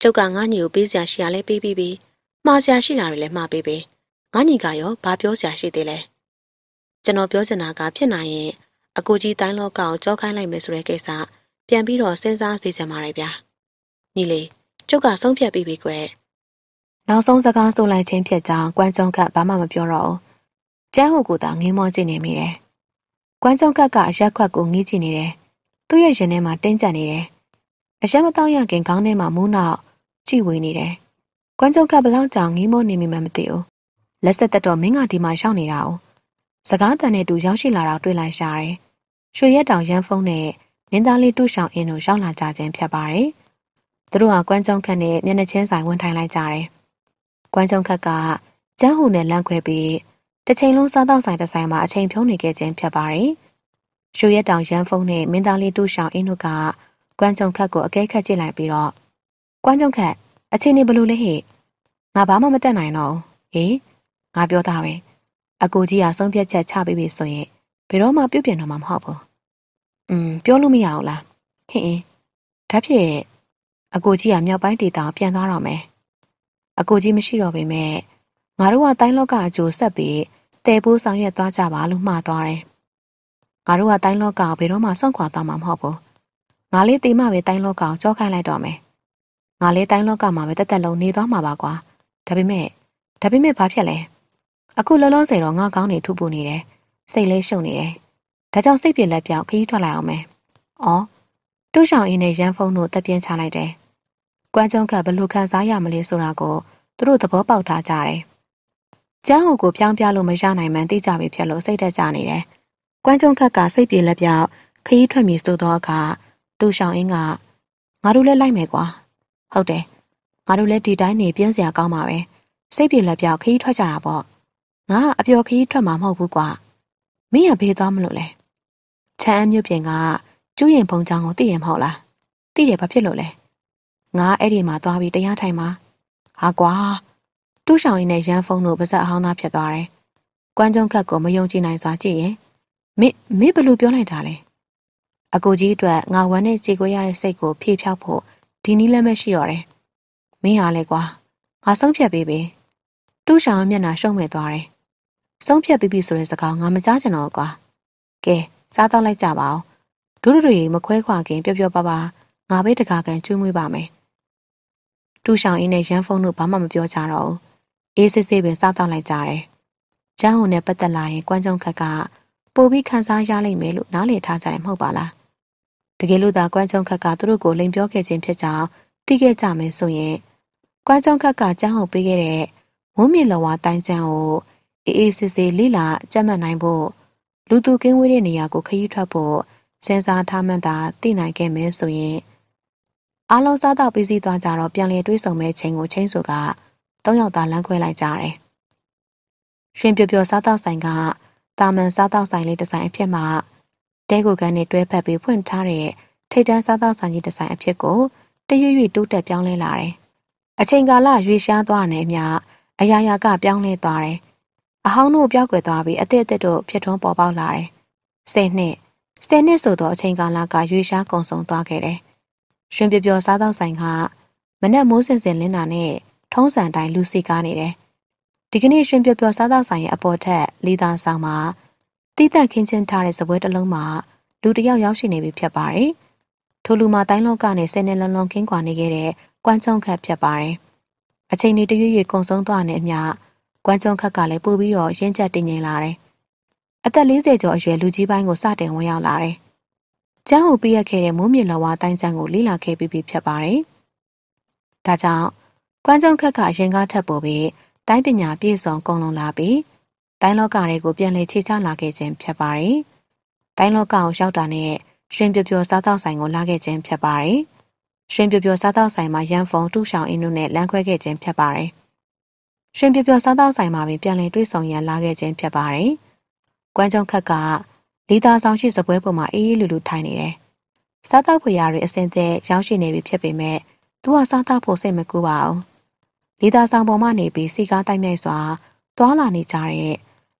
ကျုပ်ကငါညီကိုပေးစရာရှိရလဲပေးပြီးပြီးမှားစရာရှိတာတွေလည်းမှားပေးပေးငါညီကရောဘာပြောစရာရှိသေးလဲကျွန်တော်ပြောချင်တာကဖြစ်နိုင်ရင်အကိုကြီးတိုင်းလောကကိုကြောခိုင်းလိုက်မယ်ဆိုတဲ့ကိစ္စပြန်ပြီးတော့စဉ်းစားစီစဉ်ပါရဗျာ ညီလေးကျုပ်ကဆုံးဖြတ်ပြီးပြီကွယ်နောက်ဆုံးစကားဆိုလိုက်ခြင်းဖြစ်ကြောင်းကွမ်းကြုံကဘာမှမပြောတော့ဘူးကျန်းဟုတ်ကိုသာငင်းမောကြည့်နေမိတယ်ကွမ်းကြုံကကအရက်ခွက်ကိုငေးကြည့်နေတယ်သူ့ရဲ့ရင်ထဲမှာတင်းကျပ်နေတယ်အရက်မတော့ရခင်ခေါင်းထဲမှာမူးနောက်ကြည့်ဝေးနေတယ်။ကွမ်းကြုံကဘလောက်ကြောင်ငီးမောနေမိမှမသိဘူး။လက်ဆက်သက်တော့မင်းကဒီမှာရောက်နေတာ哦။စကားတန်နဲ့တူရောက်ရှိလာတော့တွေ့လိုက်ရှာတယ်။ရွှေရက်တောင်ရန်ဖုံးနဲ့မင်းသားလေးတူဆောင်အင်းတို့ရောက်လာကြခြင်းဖြစ်ပါတယ်။ သူတို့ဟာကွမ်းကြုံခက်နဲ့မျက်နှာချင်းဆိုင်ဝင်ထိုင်လိုက်ကြတယ်။ကွမ်းကြုံခက်ကကျန်းဟူနဲ့လန့်ခွဲပြီးတစ်ချိန်လုံးစားတော့ဆိုင်တစ်ဆိုင်မှာအချိန်ဖြုံးနေခဲ့ခြင်းဖြစ်ပါတယ်။ရွှေရက်တောင်ရန်ဖုံးနဲ့မင်းသားလေးတူဆောင်အင်းတို့ကကွမ်းကြုံခက်ကိုအကဲခတ်ကြည့်လိုက်ပြီးတော့ကွမ်းကြုံခက်အချိန်နေဘလို့လဲဟဲ့ငါဘာမှမတတ်နိုင်တော့ဟေးငါပြောတာပဲအကူကြီးကဆုံးဖြတ်ချက်ချပေးပြီဆိုရင်ဘယ်တော့မှပြုတ်ပြင်တော့မှာမဟုတ်ဘူးอืมပြောလို့မရအောင်လားဟင်းဓာတ်ဖြစ် အကူကြီးကမြောက်ပိုင်းဒေတာပြန်သွားတော့မယ်အကူကြီးမရှိတော့ပေမဲ့ငါတို့ကတိုင်းလောကအကျိုးဆက်ပြီးတဲပိုးဆောင်ရွက်သွားကြပါလို့မှားသွားတယ်ငါတို့ကတိုင်းလောကဘယ်တော့မှစွန့်ခွာသွားမှာမဟုတ်ဘူးငါလေးတိမ်မပဲတိုင်းလောကကိုကြောခိုင်းလိုက်တော့မယ်ငါလေးတိုင်းလောကမှာပဲတက်တက်လုံးနေသွားမှာပါကွာဒါပေမဲ့ဒါပေမဲ့ဘာဖြစ်လဲအခုလောလောဆယ်တော့ငါကောင်းနေထုပူနေတယ်စိတ်လေးရှုပ်နေတယ်။ဒါကြောင့်စိတ်ပြေလက်ပြောက်ခရီးထွက်လိုက်အောင်မယ်။အော်တူးဆောင်အင်းနဲ့ရန်ဖုန်းတို့တက်ပြင်းချလိုက်တယ်။ ကွမ်းကြုံကဘလို့ခံစားရမလဲဆိုတာကိုသူတို့သဘောပေါက်ထားကြတယ်။ကျန်းဟိုကိုပြောင်းပြလို့မရနိုင်မှန်းသိကြပြီဖြစ်လို့စိတ်သက်ကြနေတယ်။ကွမ်းကြုံခက်ကစိတ်ပြေလက်ပြောက်ခရီးထွက်မည်ဆိုတော့အခါတူးဆောင်အင်းကငါတို့လည်းလိုက်မယ်ကွာ။ဟုတ်တယ်။ငါတို့လည်းဒီတိုင်းနေပြင်းစရာကောင်းပါပဲ။စိတ်ပြေလက်ပြောက်ခရီးထွက်ကြတာပေါ့။ငါအပျော်ခရီးထွက်မှာမဟုတ်ဘူးကွာ။မင်းကဘေးသွားမလို့လဲ။ချမ်းအမျိုးပြင်ကကျူးရင်ပုံချောင်းကိုသိရင်မဟုတ်လားသိတယ်ဘာဖြစ်လို့လဲ ငါအဲ့ဒီမှာသွားပြီးတရားထိုင်မှာဟာကွာတူးဆောင်ရင်းနဲ့ရန်ဖုန်းတို့ပါဇက်အဟောင်းသားဖြစ်သွားတယ်ကွမ်းကြုံခက်ကိုမယုံကြည်နိုင်စွာကြည့်ရင်မင်းမင်းဘလို့ပြောလိုက်တာလဲအကူကြီးအတွက်ငါဝမ်းနဲ့ကြေကိုရတဲ့စိတ်ကိုဖြေဖြောက်ဖို့ဒီနည်းလည်းမရှိတော့တယ်မင်းဟာလေကွာငါဆုံးဖြတ်ပေးပြီတူးဆောင်မျက်နှာရှုံးမဲ့သွားတယ်ဆုံးဖြတ်ပြီးပြီဆိုတဲ့စကားငါမကြားချင်တော့ကွာကဲစားတော့လိုက်ကြပါဦးဒုဒတွေမခွဲခွာခင်ပျော်ပျော်ပါပါငါပဲတကားကန်ကျွေးမွေးပါမယ်။ တူဆောင်အင်းနဲ့ရန်ဖုန်းတို့ဘာမှမပြောကြတော့ဘူး။အေးစစ်စစ်ပဲစားတော့လိုက်ကြတယ်။ကျန်းဟိုနဲ့ပတ်သက်လာရင်ကွမ်းကြုံခက်ကပိုပြီးခန်းစားရလိမ့်မယ်လို့နားလည်ထားကြတယ်မဟုတ်ပါလား။တကယ်လို့သာကွမ်းကြုံခက်ကသူတို့ကိုလိန်ပြောခဲ့ခြင်းဖြစ်ကြောင်းသိခဲ့ကြမယ်ဆိုရင်ကွမ်းကြုံခက်ကကျန်းဟိုပေးခဲ့တဲ့မုံမြင့်လဝါတိုင်းကျန်းကိုအေးအေးစစ်စစ်လိလာကြက်မှတ်နိုင်ဖို့လူသူကင်းဝေးတဲ့နေရာကိုခရီးထွက်ဖို့စဉ်းစားထားမှန်းသာသိနိုင်ခဲ့မယ်ဆိုရင် အားလုံးစားတော့ပြီးစီးသွားကြတော့ပြန်လည်တွေးဆုံမဲ့ချိန်ကိုချင်းစုကသုံးယောက်သာလမ်းခွဲလိုက်ကြတယ်။ရှင်ပြပြစားတော့ဆိုင်ကတာမန်စားတော့ဆိုင်လေးတစ်ဆိုင်အဖြစ်မှတဲကိုကန်နဲ့တွဲဖက်ပြီးဖွင့်ထားတဲ့ထိတ်တန်းစားတော့ဆိုင်ကြီးတစ်ဆိုင်အဖြစ်ကိုတရွရွတိုးတက်ပြောင်းလဲလာတယ်။အချိန်ကာလရွေရှားသွားတဲ့အမျှအရာရာကပြောင်းလဲသွားတယ်။အဟောင်းတို့ပြောက်ွယ်သွားပြီးအသက်အသက်တို့ဖြစ်ထွန်းပေါ်ပေါက်လာတယ်။ဆယ်နှစ်ဆယ်နှစ်ဆိုသောအချိန်ကာလကရွေရှားကုံဆုံးသွားခဲ့တယ်။ ရှင်ပြပြစားသောက်ဆိုင်ကမနက်မိုးစင်စင်လင်းတာနဲ့ထုံးစံတိုင်းလူစီကားနေတယ်။ဒီကနေ့ရှင်ပြပြစားသောက်ဆိုင်ရဲ့အပေါ်ထက်လီသာဆောင်မှာတိတက်ခင်းချင်းထားတဲ့စပွဲတစ်လုံးမှာလူတယောက်ရောက်ရှိနေပြီဖြစ်ပါတယ်။ထိုလူမှာတိုင်းလောကနဲ့ဆယ်နှစ်လုံးလုံးခင်းကွာနေခဲ့တဲ့ကွမ်းချုံခတ်ဖြစ်ပါတယ်။အချိန်ဒီတရွေ့ရွေ့ကုံဆုံးသွားတဲ့အမျှကွမ်းချုံခတ်ကလည်းပို့ပြီးတော့ရင်းချက်တင်ငင်လာတယ်။အသက်40ကျော်အရွယ်လူကြီးပိုင်းကိုစတင်ဝင်ရောက်လာတယ်။ ကျန်းဟိုပြည့်ရခဲ့တဲ့မိုးမြင့်လဝါတိုင်းကျန်းကိုလေ့လာခဲ့ပြီးပြီဖြစ်ပါတယ်။ဒါကြောင့်ကွမ်းကြုံခက်ကအရင်ကထပ်ပေါ်ပြီးတိုင်းပညာပြည့်စုံကုန်လုံးလာပြီးတိုင်းလောကတွေကိုပြန်လည်ခြေချလာခဲ့ခြင်းဖြစ်ပါတယ်။တိုင်းလောကကိုရောက်တာနဲ့ရှင်ပြပြစားတောက်ဆိုင်ကိုလာခဲ့ခြင်းဖြစ်ပါတယ်။ရှင်ပြပြစားတောက်ဆိုင်မှာရန်ဖုံတူးဆောင်အင်းတို့နဲ့လမ်းခွဲခဲ့ခြင်းဖြစ်ပါတယ်။ရှင်ပြပြစားတောက်ဆိုင်မှာပြန်လည်တွေ့ဆုံရန်လာခဲ့ခြင်းဖြစ်ပါတယ်။ကွမ်းကြုံခက်က လီသားဆောင်ရှိစပွဲပေါ်မှာအေးအေးလူလူထိုင်နေတယ်။စားတောက်ဖွေရတွေအစင်သက်ရောက်ရှိနေပြီဖြစ်ပေမဲ့သူကစားတောက်ဖို့စိတ်မကူပါဘူး။လီသားဆောင်ပေါ်မှာနေပြီးစီကားတိုက်မြိုက်စွာသွာလာနေကြတဲ့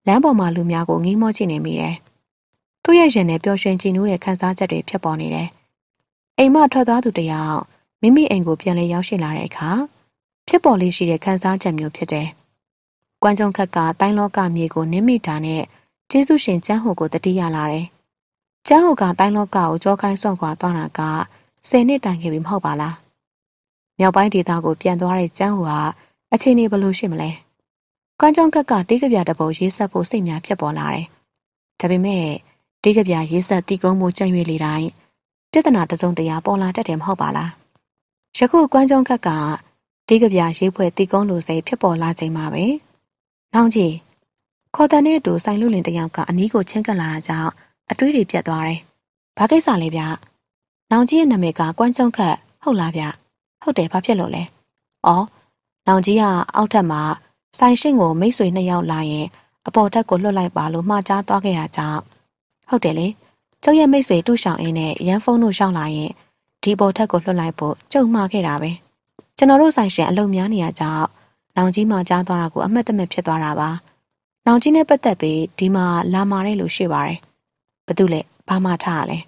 လမ်းပေါ်မှာလူများကိုငီးမောကြည့်နေမိတယ်။သူ့ရဲ့ရင်နဲ့ပျော်ရွှင်ကြည်နူးတဲ့ခံစားချက်တွေဖြစ်ပေါ်နေတယ်။အိမ်မထွက်သွားသူတယောက်မိမိအိမ်ကိုပြန်လည်ရောက်ရှိလာတဲ့အခါဖြစ်ပေါ်လေးရှိတဲ့ခံစားချက်မျိုးဖြစ်တယ်။ကွမ်းကြုံခက်ကတိုင်းလောကမြေကိုနင်းမိတာနဲ့ ကျေးဇူးရှင်ကျန်းဟိုကိုတတိယလာတယ်။ကျန်းဟိုကတိုင်းလောကကိုကြောခိုင်းစွန့်ခွာသွားတာကဆယ်နှစ်တိုင်ခဲ့ပြီမဟုတ်ပါလား။မြောက်ပိုင်းဒေသကိုပြန်သွားတဲ့ကျန်းဟိုဟာအချိန်နေဘလို့ရှိမလဲ။ကွမ်းကြောင်းကက်ကတိကပြတပုတ်ရေးဆက်ဖို့စိတ်များဖြစ်ပေါ်လာတယ်။ဒါပေမဲ့တိကပြရေးဆက်တီးကုန်းမှုကြံ့ရွေလေတိုင်းပြဿနာတစုံတရာပေါ်လာတတ်တယ်မဟုတ်ပါလား။ယခုကွမ်းကြောင်းကက်ကတိကပြရေးဖွဲ့တီးကုန်းလိုစိတ်ဖြစ်ပေါ်လာချိန်မှာပဲ။နောင်ကြီး ခေါ်တန်နဲ့အတူဆိုင်လူလင်တယောက်ကအနီးကိုချင်းကပ်လာတာကြောင့်အတွေးတွေပြတ်သွားတယ်။ဘာကိစ္စလဲဗျ။နောင်ကြီးရဲ့နာမည်ကကွမ်းကျုံခတ်ဟုတ်လားဗျ။ဟုတ်တယ်ဘာဖြစ်လို့လဲ။အော်နောင်ကြီးကအောက်ထပ်မှာဆိုင်ရှင်းကိုမိတ်ဆွေနှစ်ယောက်လာရင်အပေါ်ထက်ကိုလွတ်လိုက်ပါလို့မှားကြားသွားခဲ့တာကြောင့်ဟုတ်တယ်လေကျုပ်ရဲ့မိတ်ဆွေတူဆောင်အင်းနဲ့ရန်ဖုန်းတို့ရောက်လာရင်ဒီပေါ်ထက်ကိုလွတ်လိုက်ဖို့ကြုံမှားခဲ့တာပဲကျွန်တော်တို့ဆိုင်ရှင်အလုံများနေရကြောင့်နောင်ကြီးမှကြားသွားတာကိုအမှတ်တမဲ့ဖြစ်သွားတာပါ။ နောင်ကြီးနဲ့ပတ်သက်ပြီးဒီမှာလာမာတဲ့လူရှိပါတယ်။ဘသူလဲဘာမှထားရလဲ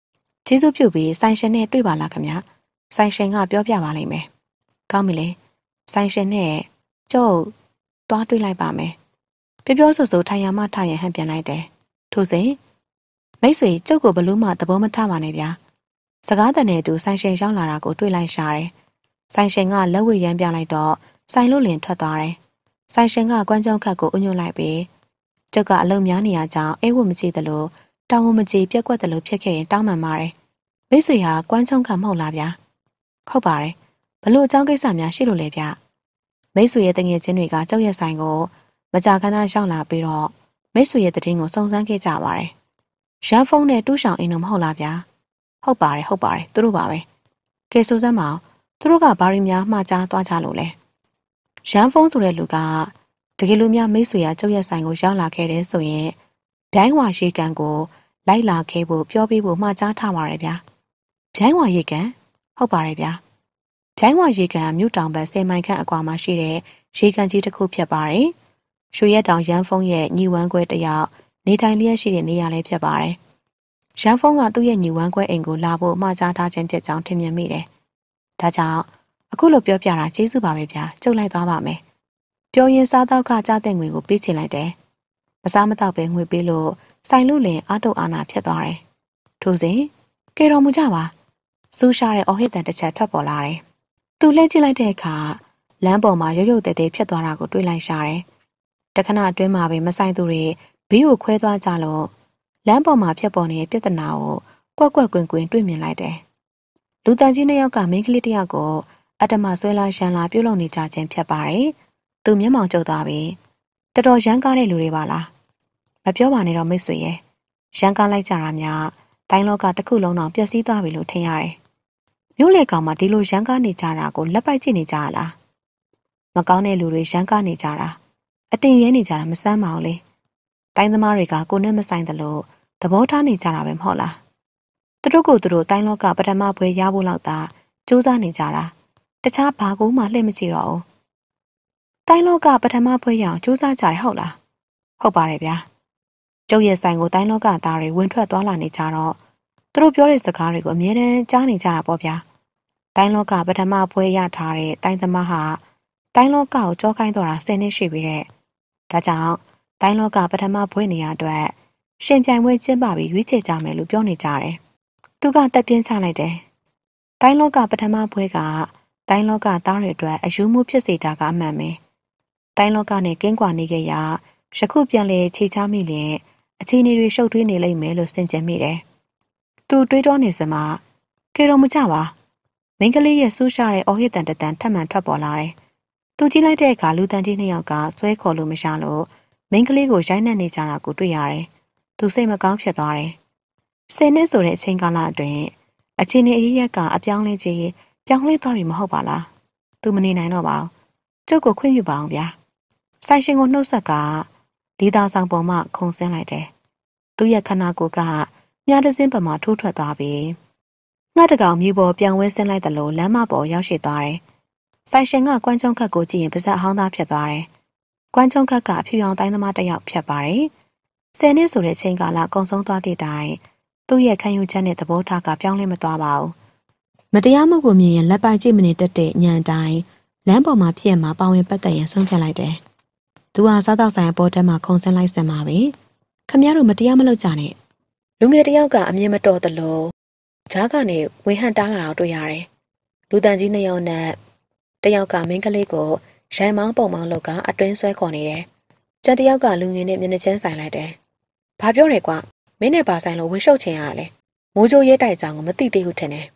။ကျေးဇူးပြုပြီးဆိုင်ရှင်နဲ့တွေ့ပါလားခင်ဗျာ။ဆိုင်ရှင်ကပြောပြပါလိမ့်မယ်။ကောင်းပြီလေ။ဆိုင်ရှင်နဲ့ကျုပ်သွားတွေ့လိုက်ပါမယ်။ပြောပြောဆိုဆိုထိုင်ရမှထိုင်ရဟန်ပြန်လိုက်တယ်။ထို့စဉ်မိတ်ဆွေကျုပ်ကိုဘလို့မှသဘောမထားပါနဲ့ဗျာ။စကားတန်နဲ့အတူဆိုင်ရှင်ရောက်လာတာကိုတွေ့လိုက်ရှာတယ်။ဆိုင်ရှင်ကလက်ဝဲရမ်းပြလိုက်တော့ဆိုင်လို့လင်ထွက်သွားတယ် ဆိုင်ရှင်ကကွမ်းကြောင်းခတ်ကိုအညွှတ်လိုက်ပြီးကျုပ်ကအလုံများနေရကြောင်းအဲဝတ်မကြည့်သလိုတောင်းဝမကြည့်ပြက်ကွက်သလိုဖြစ်ခဲ့ရင်တောင်းမှန်ပါတယ်မိတ်ဆွေဟာကွမ်းချုံခံမဟုတ်လားဗျာဟုတ်ပါတယ်ဘလို့အကြောင်းကိစ္စများရှိလို့လဲဗျမိတ်ဆွေရဲ့တငယ်ချင်းတွေကကြောက်ရက်ဆိုင်ကိုမကြာခဏရောက်လာပြီးတော့မိတ်ဆွေရဲ့တည်င်းကိုစုံစမ်းခဲ့ကြပါတယ်ရန်ဖုန်းနဲ့တူးဆောင်အင်းတို့မဟုတ်လားဗျာဟုတ်ပါတယ်ဟုတ်ပါတယ်သူတို့ပါပဲကဲဆိုစမ်းမအောင်သူတို့ကဘာရီများမှားကြားသွားကြလို့လဲ ရန်ဖုန်းဆိုတဲ့လူကတကယ်လို့များမိတ်ဆွေရကျုပ်ရဲ့ဆိုင်ကိုရောက်လာခဲ့တဲ့ဆိုရင်ဗျိုင်းဝါရေကန်ကို လိုက်လာခဲ့ဖို့ပြောပြဖို့မှားကြားထားပါရဗျာဗျိုင်းဝါရေကန်ဟုတ်ပါတယ်ဗျာဗျိုင်းဝါရေကန်မြို့တောင်ဘက်10မိုင်ခန့်အကွာမှာရှိတဲ့ရေကန်ကြီးတစ်ခုဖြစ်ပါတယ်ရွှေရက်တောင်ရန်ဖုန်းရဲ့ညီဝမ်းခွဲတယောက်နေထိုင်လျက်ရှိတဲ့နေရာလေးဖြစ်ပါတယ်ရန်ဖုန်းကသူ့ရဲ့ညီဝမ်းခွဲအိမ်ကိုလာဖို့မှားကြားထားခြင်းဖြစ်ကြောင်းထင်မြင်မိတယ်ဒါကြောင့် အခုလိုပြောပြတာကျေးဇူးပါပဲဗျာကြုတ်လိုက်သွားပါမယ်ပြောရင်စားတော့ခကြားတဲ့ငွေကိုပေးချင်လိုက်တယ်မစားမတော့ပဲငွေပေးလို့ဆိုင်လူလင်အာတုတ်အာနာဖြစ်သွားတယ်ထို့စဉ်ကေတော်မူကြပါစူးရှားတဲ့အော်ဟစ်တန်တစ်ချက်ထွက်ပေါ်လာတယ်သူလှည့်ကြည့်လိုက်တဲ့အခါလမ်းပေါ်မှာရုပ်ရုပ်တဲတဲဖြစ်သွားတာကိုတွေ့လိုက်ရှာတယ်တခဏအတွင်းမှာပဲမဆိုင်သူတွေဘေးကိုခွဲသွားကြလို့လမ်းပေါ်မှာဖြစ်ပေါ်နေတဲ့ပြဿနာကိုကွက်ကွက်ကွင်းကွင်းတွေ့မြင်လိုက်တယ်လူတန်ကြီးနှစ်ယောက်ကမိန်းကလေးတစ်ယောက်ကို အတ္တမဆွဲလာရှန်လာပြုတ်လုံနေကြခြင်းဖြစ်ပါတယ်။သူမျက်မှောင်ကျုပ်သွားပြီ။တော်တော်ရမ်းကားတဲ့လူတွေပါလား။မပြောပါနဲ့တော့မိတ်ဆွေရဲ့။ရမ်းကားလိုက်ကြတာများတိုင်းလောကတစ်ခုလုံးတော့ပျက်စီးသွားပြီလို့ထင်ရတယ်။မြို့လေကောင်မှဒီလိုရမ်းကားနေကြတာကိုလက်ပိုက်ကြည့်နေကြရလား။မကောင်းတဲ့လူတွေရမ်းကားနေကြတာအတင်ရဲနေကြတာမစမ်းပါဘူးလေ။တိုင်းသမားတွေကကိုနဲ့မဆိုင်သလိုသဘောထားနေကြတာပဲမဟုတ်လား။သူတို့ကိုသူတို့တိုင်းလောကပထမဘွဲရဖို့လောက်သာစူးစမ်းနေကြတာ။ တခြားဘာကူမှလှည့်မကြည့်တော့ဘူး။တိုင်းလောကပထမဖွဲရအောင်စူးစမ်းကြတယ်ဟုတ်လား။ဟုတ်ပါတယ်ဗျာ။ကျုပ်ရဲ့ဆိုင်ကိုတိုင်းလောကသားတွေဝင်ထွက်သွားလာနေကြတော့သူတို့ပြောတဲ့စကားတွေကိုအမြဲတမ်းကြားနေကြတာပေါ့ဗျာ။တိုင်းလောကပထမဖွဲရထားတဲ့တိုင်းသမားဟာတိုင်းလောကကိုကြောခိုင်းတော့တာဆယ်နှစ်ရှိပြီတဲ့။ဒါကြောင့်တိုင်းလောကပထမဖွဲနေရအတွက်ရှင်ပြိုင်ပွဲကျင်းပပြီးရွေးချယ်ကြမယ်လို့ပြောနေကြတယ်။သူကတက်ပြင်းချလိုက်တယ်။တိုင်းလောကပထမဖွဲက တိုင်းလောကသားတွေအတွက်အယူမှုဖြစ်စေတာကအမှန်ပဲတိုင်းလောကနဲ့ကင်းကွာနေကြရယခုပြန်လေခြေချမိလျင်အခြေအနေတွေရှုပ်ထွေးနေလိမ့်မယ်လို့စင်ကြင်မိတယ်သူတွေးတောနေစမှာကေတော်မကြပါမိန်းကလေးရဲ့ဆူးရှာတဲ့အော်ဟစ်တန်တန်ထပ်မံထွက်ပေါ်လာတယ်သူကြည့်လိုက်တဲ့အခါလူတန်ကြီးနှစ်ယောက်ကဆွဲခေါ်လို့မရလို့မိန်းကလေးကိုရိုက်နှက်နေကြတာကိုတွေ့ရတယ်သူစိတ်မကောင်းဖြစ်သွားတယ်ဆယ်နှစ်ဆိုတဲ့အချိန်ကာလအတွင်းအခြေအနေအရရက်ကအပြောင်းလဲခြင်း ပြောင်းလဲသွားပြီမဟုတ်ပါလားသူမနေနိုင်တော့ပါဘူးကျုပ်ကိုခွင့်ပြုပါအောင်ဗျာဆိုင်ရှင်ကိုနှုတ်ဆက်ကလေးသားဆောင်ပေါ်မှခုံဆင်းလိုက်တယ်သူ့ရဲ့ခန္ဓာကိုယ်ကမြားတစင်းပမာထိုးထွက်သွားပြီငှက်တကောင်မြေပေါ်ပြန်ဝဲဆင်းလိုက်တယ်လို့လမ်းမပေါ်ရောက်ရှိသွားတယ်ဆိုင်ရှင်ကကွမ်းချုံခတ်ကိုကြည့်ရင်ပါဇက်အဟောင်းသားဖြစ်သွားတယ်ကွမ်းချုံခတ်ကအဖြူရောင်တိုင်းသမားတစ်ယောက်ဖြစ်ပါတယ်ဆယ်နှစ်ဆိုတဲ့ချိန်ကာလကုံဆုံးသွားသည့်တိုင်သူ့ရဲ့ခံယူချက်နဲ့သဘောထားကပြောင်းလဲမသွားပါဘူး မတရားမှုကိုမြင်ရင်လက်ပိုက်ကြည့်မနေတတ်တဲ့ညံတိုင်းလမ်းပေါ်မှာဖြစ်မှာပါဝင်ပတ်သက်ရင်ဆုံးဖြတ်လိုက်တယ်။သူဟာစားတော့ဆိုင်ပေါ်တက်မှာခုံဆန်းလိုက်စင်ပါပဲ။ခမည်းတော်မတရားမလုပ်ကြနဲ့။လူငယ်တယောက်ကအမြင်မတော်သလိုဂျားကနေဝေဟန်တားလာတော့တွေ့ရတယ်။လူတန်ကြီးနှစ်ယောက်နဲ့တယောက်ကမင်းကလေးကိုရိုင်မောင်းပုံမောင်းလောက်ကအတွင်းဆွဲခေါ်နေတယ်။ကျန်တယောက်ကလူငယ်နဲ့မျက်နှာချင်းဆိုင်လိုက်တယ်။ဘာပြောနေကွာမင်းနဲ့ပါဆိုင်လို့ဝေရှုပ်ချင်ရလဲ။မိုးကြိုးရဲတိုက်ကြောင်ကိုမသိသေးဘူးထင်တယ်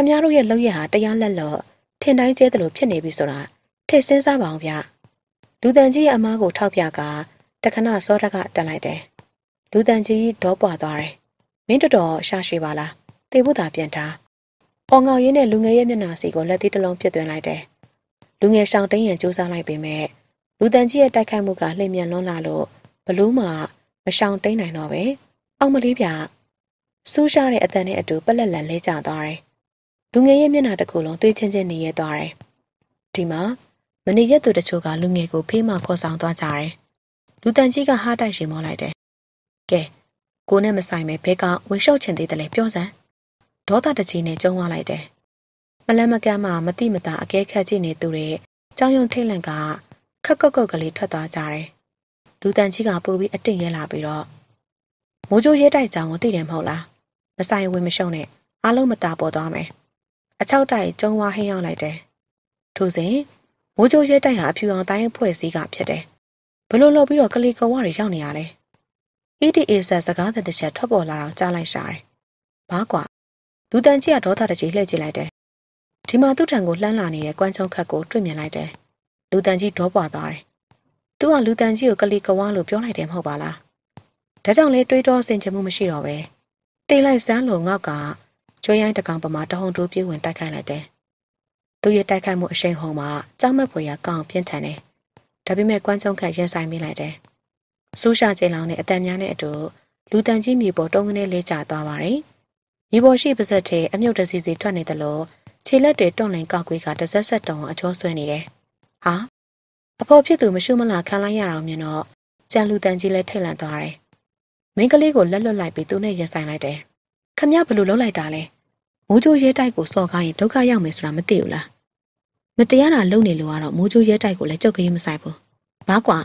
ခမရတို့ရဲ့လောက်ရဟာတရားလက်လော့ထင်တိုင်းကျဲတယ်လို့ဖြစ်နေပြီဆိုတာထည့်စဉ်းစားပါအောင်ဗျလူတန်ကြီးရဲ့အမားကိုထောက်ပြကတခဏစောတကတက်လိုက်တယ်လူတန်ကြီးဒေါပွားသွားတယ်မင်းတော်တော်ရှာရှိပါလားတေဖို့သာပြန်ထားအော်ငေါရင်းနဲ့လူငယ်ရဲ့မျက်နှာစီကိုလက်သီးတစ်လုံးပြစ်သွင်းလိုက်တယ်လူငယ်ရှောင်တိန်ရန်စူးစမ်းလိုက်ပေမဲ့လူတန်ကြီးရဲ့တိုက်ခိုက်မှုကလှိမ့်မြန်လွန်းလာလို့ဘလို့မှမရှောင်တိန်နိုင်တော့ပဲအောင်မလေးပြစူးရှားတဲ့အတန်နဲ့အတူပလက်လန်လဲကျသွားတယ် လူငယ်ရဲ့မျက်နှာတစ်ခုလုံးသွေးချင်းချင်းနေရသွားတယ်။ဒီမှာမနေရက်သူတချို့ကလူငယ်ကိုဖေးမှခေါ်ဆောင်သွားကြတယ်။လူတန်ကြီးကဟားတိုက်ရှင်မောလိုက်တယ်။ကဲကိုနဲ့မဆိုင်ပဲဘဲကဝေလျှော့ချင်သေးတယ်လေပြောစမ်း။ဒေါသတကြီးနဲ့ကျုံသွားလိုက်တယ်။မလန်းမကန်းမှမတိမတာအကဲခတ်ကြည့်နေသူတွေကြောင်ယုံထိတ်လန့်ကခက်ကုတ်ကုတ်ကလေးထွက်သွားကြတယ်။လူတန်ကြီးကပို့ပြီးအတင့်ရဲလာပြီးတော့မိုးကြိုးရဲတိုက်ကြောင်ကိုသိတယ်မဟုတ်လား။မဆိုင်ဝင်မရှုံနဲ့အားလုံးမတာပေါ်သွားမယ်။ အချောက်တိုက်ကျုံဝါဟင်းရောက်လိုက်တယ်။ထို့စဉ်မိုးကြိုးရဲတိုက်ဟာအဖြူအောင်တိုင်းဖွဲ့စည်းကဖြစ်တယ်ဘလို့လို့ပြီးတော့ကလေးကဝတွေရောက်နေရလဲ ETA ဆက်စကားတဲ့တစ်ချက်ထွက်ပေါ်လာတော့ကြားလိုက်ရှာတယ်ဘာကွာလူတန်ကြီးကဒေါသတကြီးလှည့်ကြည့်လိုက်တယ်ဒီမှာသူ့ထံကိုလှမ်းလာနေတဲ့ကွမ်းချုံခတ်ကိုတွေ့မြင်လိုက်တယ်လူတန်ကြီးဒေါပွားသွားတယ်သူကလူတန်ကြီးကိုကလေးကဝလို့ပြောလိုက်တယ်မဟုတ်ပါလားဒါကြောင့်လေတွေးတောဆင်ခြင်မှုမရှိတော့ပဲတိတ်လိုက်စမ်းလို့ငေါက်က ကျွေးရိုင်းတကောင်ပမာတဟုန်တိုးပြေးဝင်တိုက်ခိုက်လိုက်တယ်သူရဲ့တိုက်ခိုက်မှုအရှိန်ဟုန်မှာကြောက်မက်ဖွယ်ရာကောင်းပြင်းထန်တယ်ဒါပေမဲ့ကွမ်းချုံခတ်ရင်ဆိုင်မိလိုက်တယ်။စူးရှာကျင်းလောင်တဲ့အတန်များနဲ့အတူလူတန်ကြီးမြေပေါ်တုံးကနေလေးကျသွားပါတယ်။မြေပေါ်ရှိပါဇက်ထဲအမြုပ်တစီစီထွက်နေတယ်လို့ခြေလက်တွေတွန့်လင်ကောက်ကွေးကတဆက်ဆက်တုံအချောဆွဲနေတယ်။ဟာအဖေဖြစ်သူမရှုမလားခံလိုက်ရအောင်မြင်တော့ကြံလူတန်ကြီးလည်းထိတ်လန့်သွားတယ်။မင်းကလေးကိုလက်လွတ်လိုက်ပြီးသူနဲ့ရင်ဆိုင်လိုက်တယ်။ ခမရဘလို့လုံးလိုက်တာလဲ။မိုးကြိုးရဲတိုက်ကိုစော်ကားရင်ဒုက္ခရောက်မယ်ဆိုတာမသိဘူးလား။မတရားတာလုပ်နေလို့ကတော့မိုးကြိုးရဲတိုက်ကိုလည်းကြောက်ကလေးမဆိုင်ဘူး။ဘာကွာ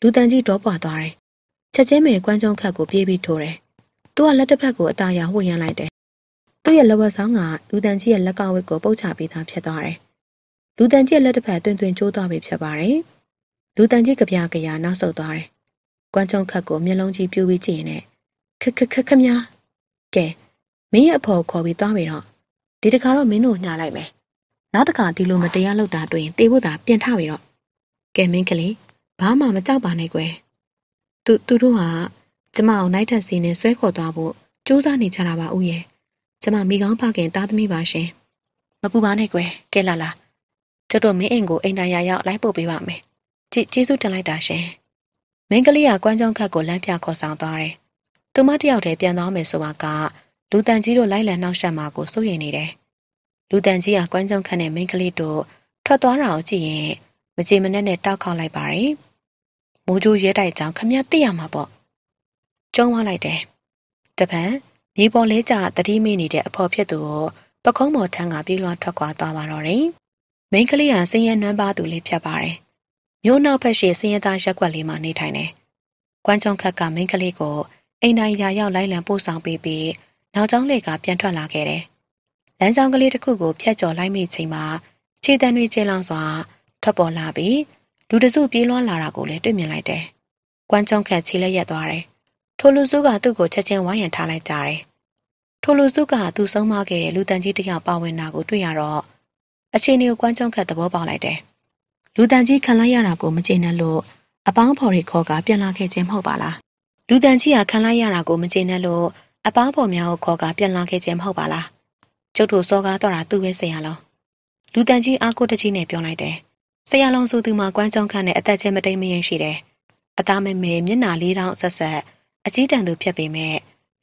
လူတန်ကြီးဒေါပွားသွားတယ်။ချက်ချင်းပဲကွမ်းကြုံခတ်ကိုပြေးပြီးထိုးတယ်။သူကလက်တစ်ဖက်ကိုအตาရဝှေ့ရမ်းလိုက်တယ်။သူ့ရဲ့လက်ဝက်ဆောင်ကလူတန်ကြီးရဲ့လက်ကဝက်ကိုပုတ်ချပြီးသားဖြစ်သွားတယ်။လူတန်ကြီးရဲ့လက်တစ်ဖက်တွင်တွင်ကျိုးသွားပြီဖြစ်ပါတယ်။လူတန်ကြီးကြပြကြရနောက်ဆုတ်သွားတယ်။ကွမ်းကြုံခတ်ကိုမျက်လုံးကြီးပြူပြီးကြည့်ရင်လည်းခက်ခက်ခက်ခမညာ ကဲမင်းရဲ့အဖော်ခေါ်ပြီးသွားပြီတော့ဒီတခါတော့မင်းတို့ညှလိုက်မယ်။နောက်တစ်ခါဒီလိုမတရားလုပ်တာတွေ့ရင်တေဖို့တာပြန်ထပြီတော့ကဲမင်းကလေးဘာမှမကြောက်ပါနဲ့ကွယ်သူသူတို့ဟာကျမအောင်နိုင်ထက်စီနဲ့ဆွဲခေါ်သွားဖို့စူးစမ်းနေကြတာပါဦးရဲ့ကျမမိကောင်းဖခင်တားသမီးပါရှင်မပူပါနဲ့ကွယ်ကဲလာလာကျတို့မင်းအိမ်ကိုအိမ်တိုင်ရရောက်လိုက်ပို့ပေးပါမယ်ကြည်ကျေးဇူးတင်လိုက်တာရှင်မင်းကလေးကကွမ်းကြောင်းခတ်ကိုလမ်းပြခေါ်ဆောင်သွားတယ် သူမတယောက်တည်းပြန်သွားမယ်ဆိုတာကလူတန်ကြီးတို့လိုက်လံနှောက်ယှက်မှာကိုစိုးရိမ်နေတယ်လူတန်ကြီးကကွမ်းကြောင်းခတ်နဲ့မင်းကလေးတို့ထွက်သွားတာကိုကြည့်ရင်မကြေမနက်နဲ့တောက်ခေါက်လိုက်ပါတယ်မိုးကြိုးရဲတိုက်ကြောင်ခမရသိရမှာပေါ့ကျုံးသွားလိုက်တယ်တပံမြေပေါ်လဲကြတတိမိနေတဲ့အဖော်ဖြစ်သူကိုပကုံးမော်ထန်းကပြေးလွှားထွက်ခွာသွားပါတော့တယ်မိန်းကလေးဟာစင်ရဲနွမ်းပါသူလေးဖြတ်ပါတယ်မြို့နောက်ဖက်ရှိစင်ရသားရက်ွက်လေးမှာနေထိုင်တယ်ကွမ်းချုံခက်ကမိန်းကလေးကို အိမ်တိုင်းရာရောက်လိုက်လံပို့ဆောင်ပေးပြီးနောက်ကျောင်းလေကပြန်ထွက်လာခဲ့တယ်လမ်းကြောင်းကလေးတစ်ခုကိုဖျက်ကျော်လိုက်မိချိန်မှာခြေတံတွေကျလောင်စွာထွက်ပေါ်လာပြီးလူတစုပြေးလွှမ်းလာတာကိုလည်းတွေ့မြင်လိုက်တယ်။ကွမ်းချုံခက်ခြေလက်ရက်သွားတယ်။ထိုလူစုကသူ့ကိုချက်ချင်းဝိုင်းရံထားလိုက်ကြတယ်။ထိုလူစုကသူဆုံးမခဲ့တဲ့လူတန်ကြီးတစ်ယောက်ပါဝင်တာကိုတွေ့ရတော့အချင်းတွေကိုကွမ်းချုံခက်သဘောပေါက်လိုက်တယ်။လူတန်ကြီးခံလိုက်ရတာကိုမကျေနပ်လို့အပေါင်းဖော်ရီခေါ်ကပြန်လာခဲ့ခြင်းမဟုတ်ပါလား။ လူတန်ကြီးကခံလိုက်ရတာကိုမကျေနပ်လို့အပေါင်းဖော်များကိုခေါ်ကပြန်လာခဲ့ခြင်းမဟုတ်ပါလား။ကျုပ်တို့စောကားတော့တာသူ့ပဲဆရာလုံး။လူတန်ကြီးအားကိုတကြီးနဲ့ပြောလိုက်တယ်။ဆရာလုံးဆိုသူမှာကွမ်းကြောင်းခန့်နဲ့အသက်ချင်းမတိမ်မရင်ရှိတယ်။အသားမဲမဲမျက်နာလေးတောင်ဆက်ဆက်အကြီးတန်းသူဖြစ်ပေမဲ့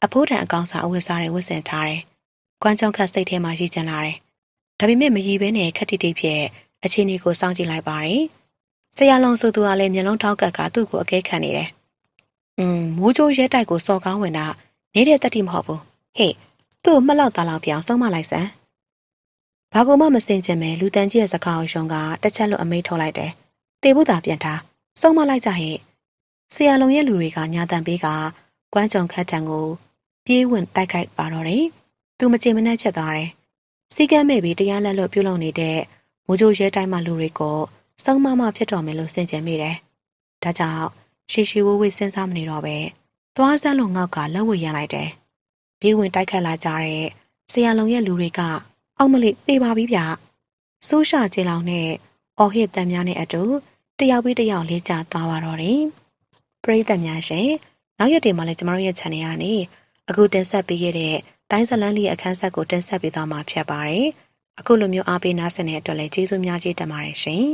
အဖိုးတန်အကောင်စာအဝတ်စားတွေဝတ်ဆင်ထားတယ်။ကွမ်းကြောင်းခန့်စိတ်ထဲမှာရှိချင်လာတယ်။ဒါပေမဲ့မရည်ဘဲနဲ့ခက်တိတိဖြစ်အခြေအနေကိုစောင့်ကြည့်လိုက်ပါတယ်။ဆရာလုံးဆိုသူကလည်းမျက်လုံးထောက်ကက်ကသူ့ကိုအကဲခံနေတယ်။ อืมမိုးကြိုးရဲတိုက်ကိုစော်ကောင်းဝင်တာနေတဲ့တက်တိမဟုတ်ဘူး။ဟေ့သူ့ကိုမှတ်လောက်သားလောက်ပြောင်းဆုံးမလိုက်စမ်း။ဘာကူမှမစင်ချင်ပဲလူတန်ကြီးရဲ့စကားကိုရှုံကတစ်ချက်လို့အမိတ်ထုတ်လိုက်တယ်။တေဘူးသာပြန်ထားစုံမလိုက်ကြဟဲ့။ဆရာလုံရဲ့လူတွေကညာတန်ပေးကကွမ်းကြုံခတ်တံကိုပြေးဝင်တိုက်ခိုက်ပါတော့တယ်။သူမချင်မနှက်ဖြစ်သွားတယ်။စီကမ်းမဲ့ပြီးတရားလက်လို့ပြုလုပ်နေတဲ့မိုးကြိုးရဲတိုင်းမှလူတွေကိုစုံမမဖြစ်တော်မယ်လို့စင်ကြင်မိတယ်။ဒါကြောင့် ရှီရှီဝဝေးစဉ်းစားမနေတော့ပဲသွားစမ်းလို့ငေါက်ကလက်ဝဲရလိုက်တယ်။ပြေးဝင်တိုက်ခတ်လာကြတဲ့ဆရာလုံရဲ့လူတွေကအောင်မလေးသေပါပြီဗျဆိုးရှာကျေလောင်နဲ့အော်ဟစ်တန်များနဲ့အတူတယောက်ပြီးတယောက်လေးကြသွားပါတော့တယ်ပရိသတ်များရှင်နောက်ရက်တွေမှာလည်းကျမတို့ရဲ့ channel ကနေအခုတင်ဆက်ပေးခဲ့တဲ့တိုင်းဇလန်းလေးအခန်းဆက်ကိုတင်ဆက်ပေးသွားမှာဖြစ်ပါတယ်အခုလိုမျိုးအားပေးနားဆင်တဲ့အတွက်လည်းကျေးဇူးများကြီးတင်ပါတယ်ရှင်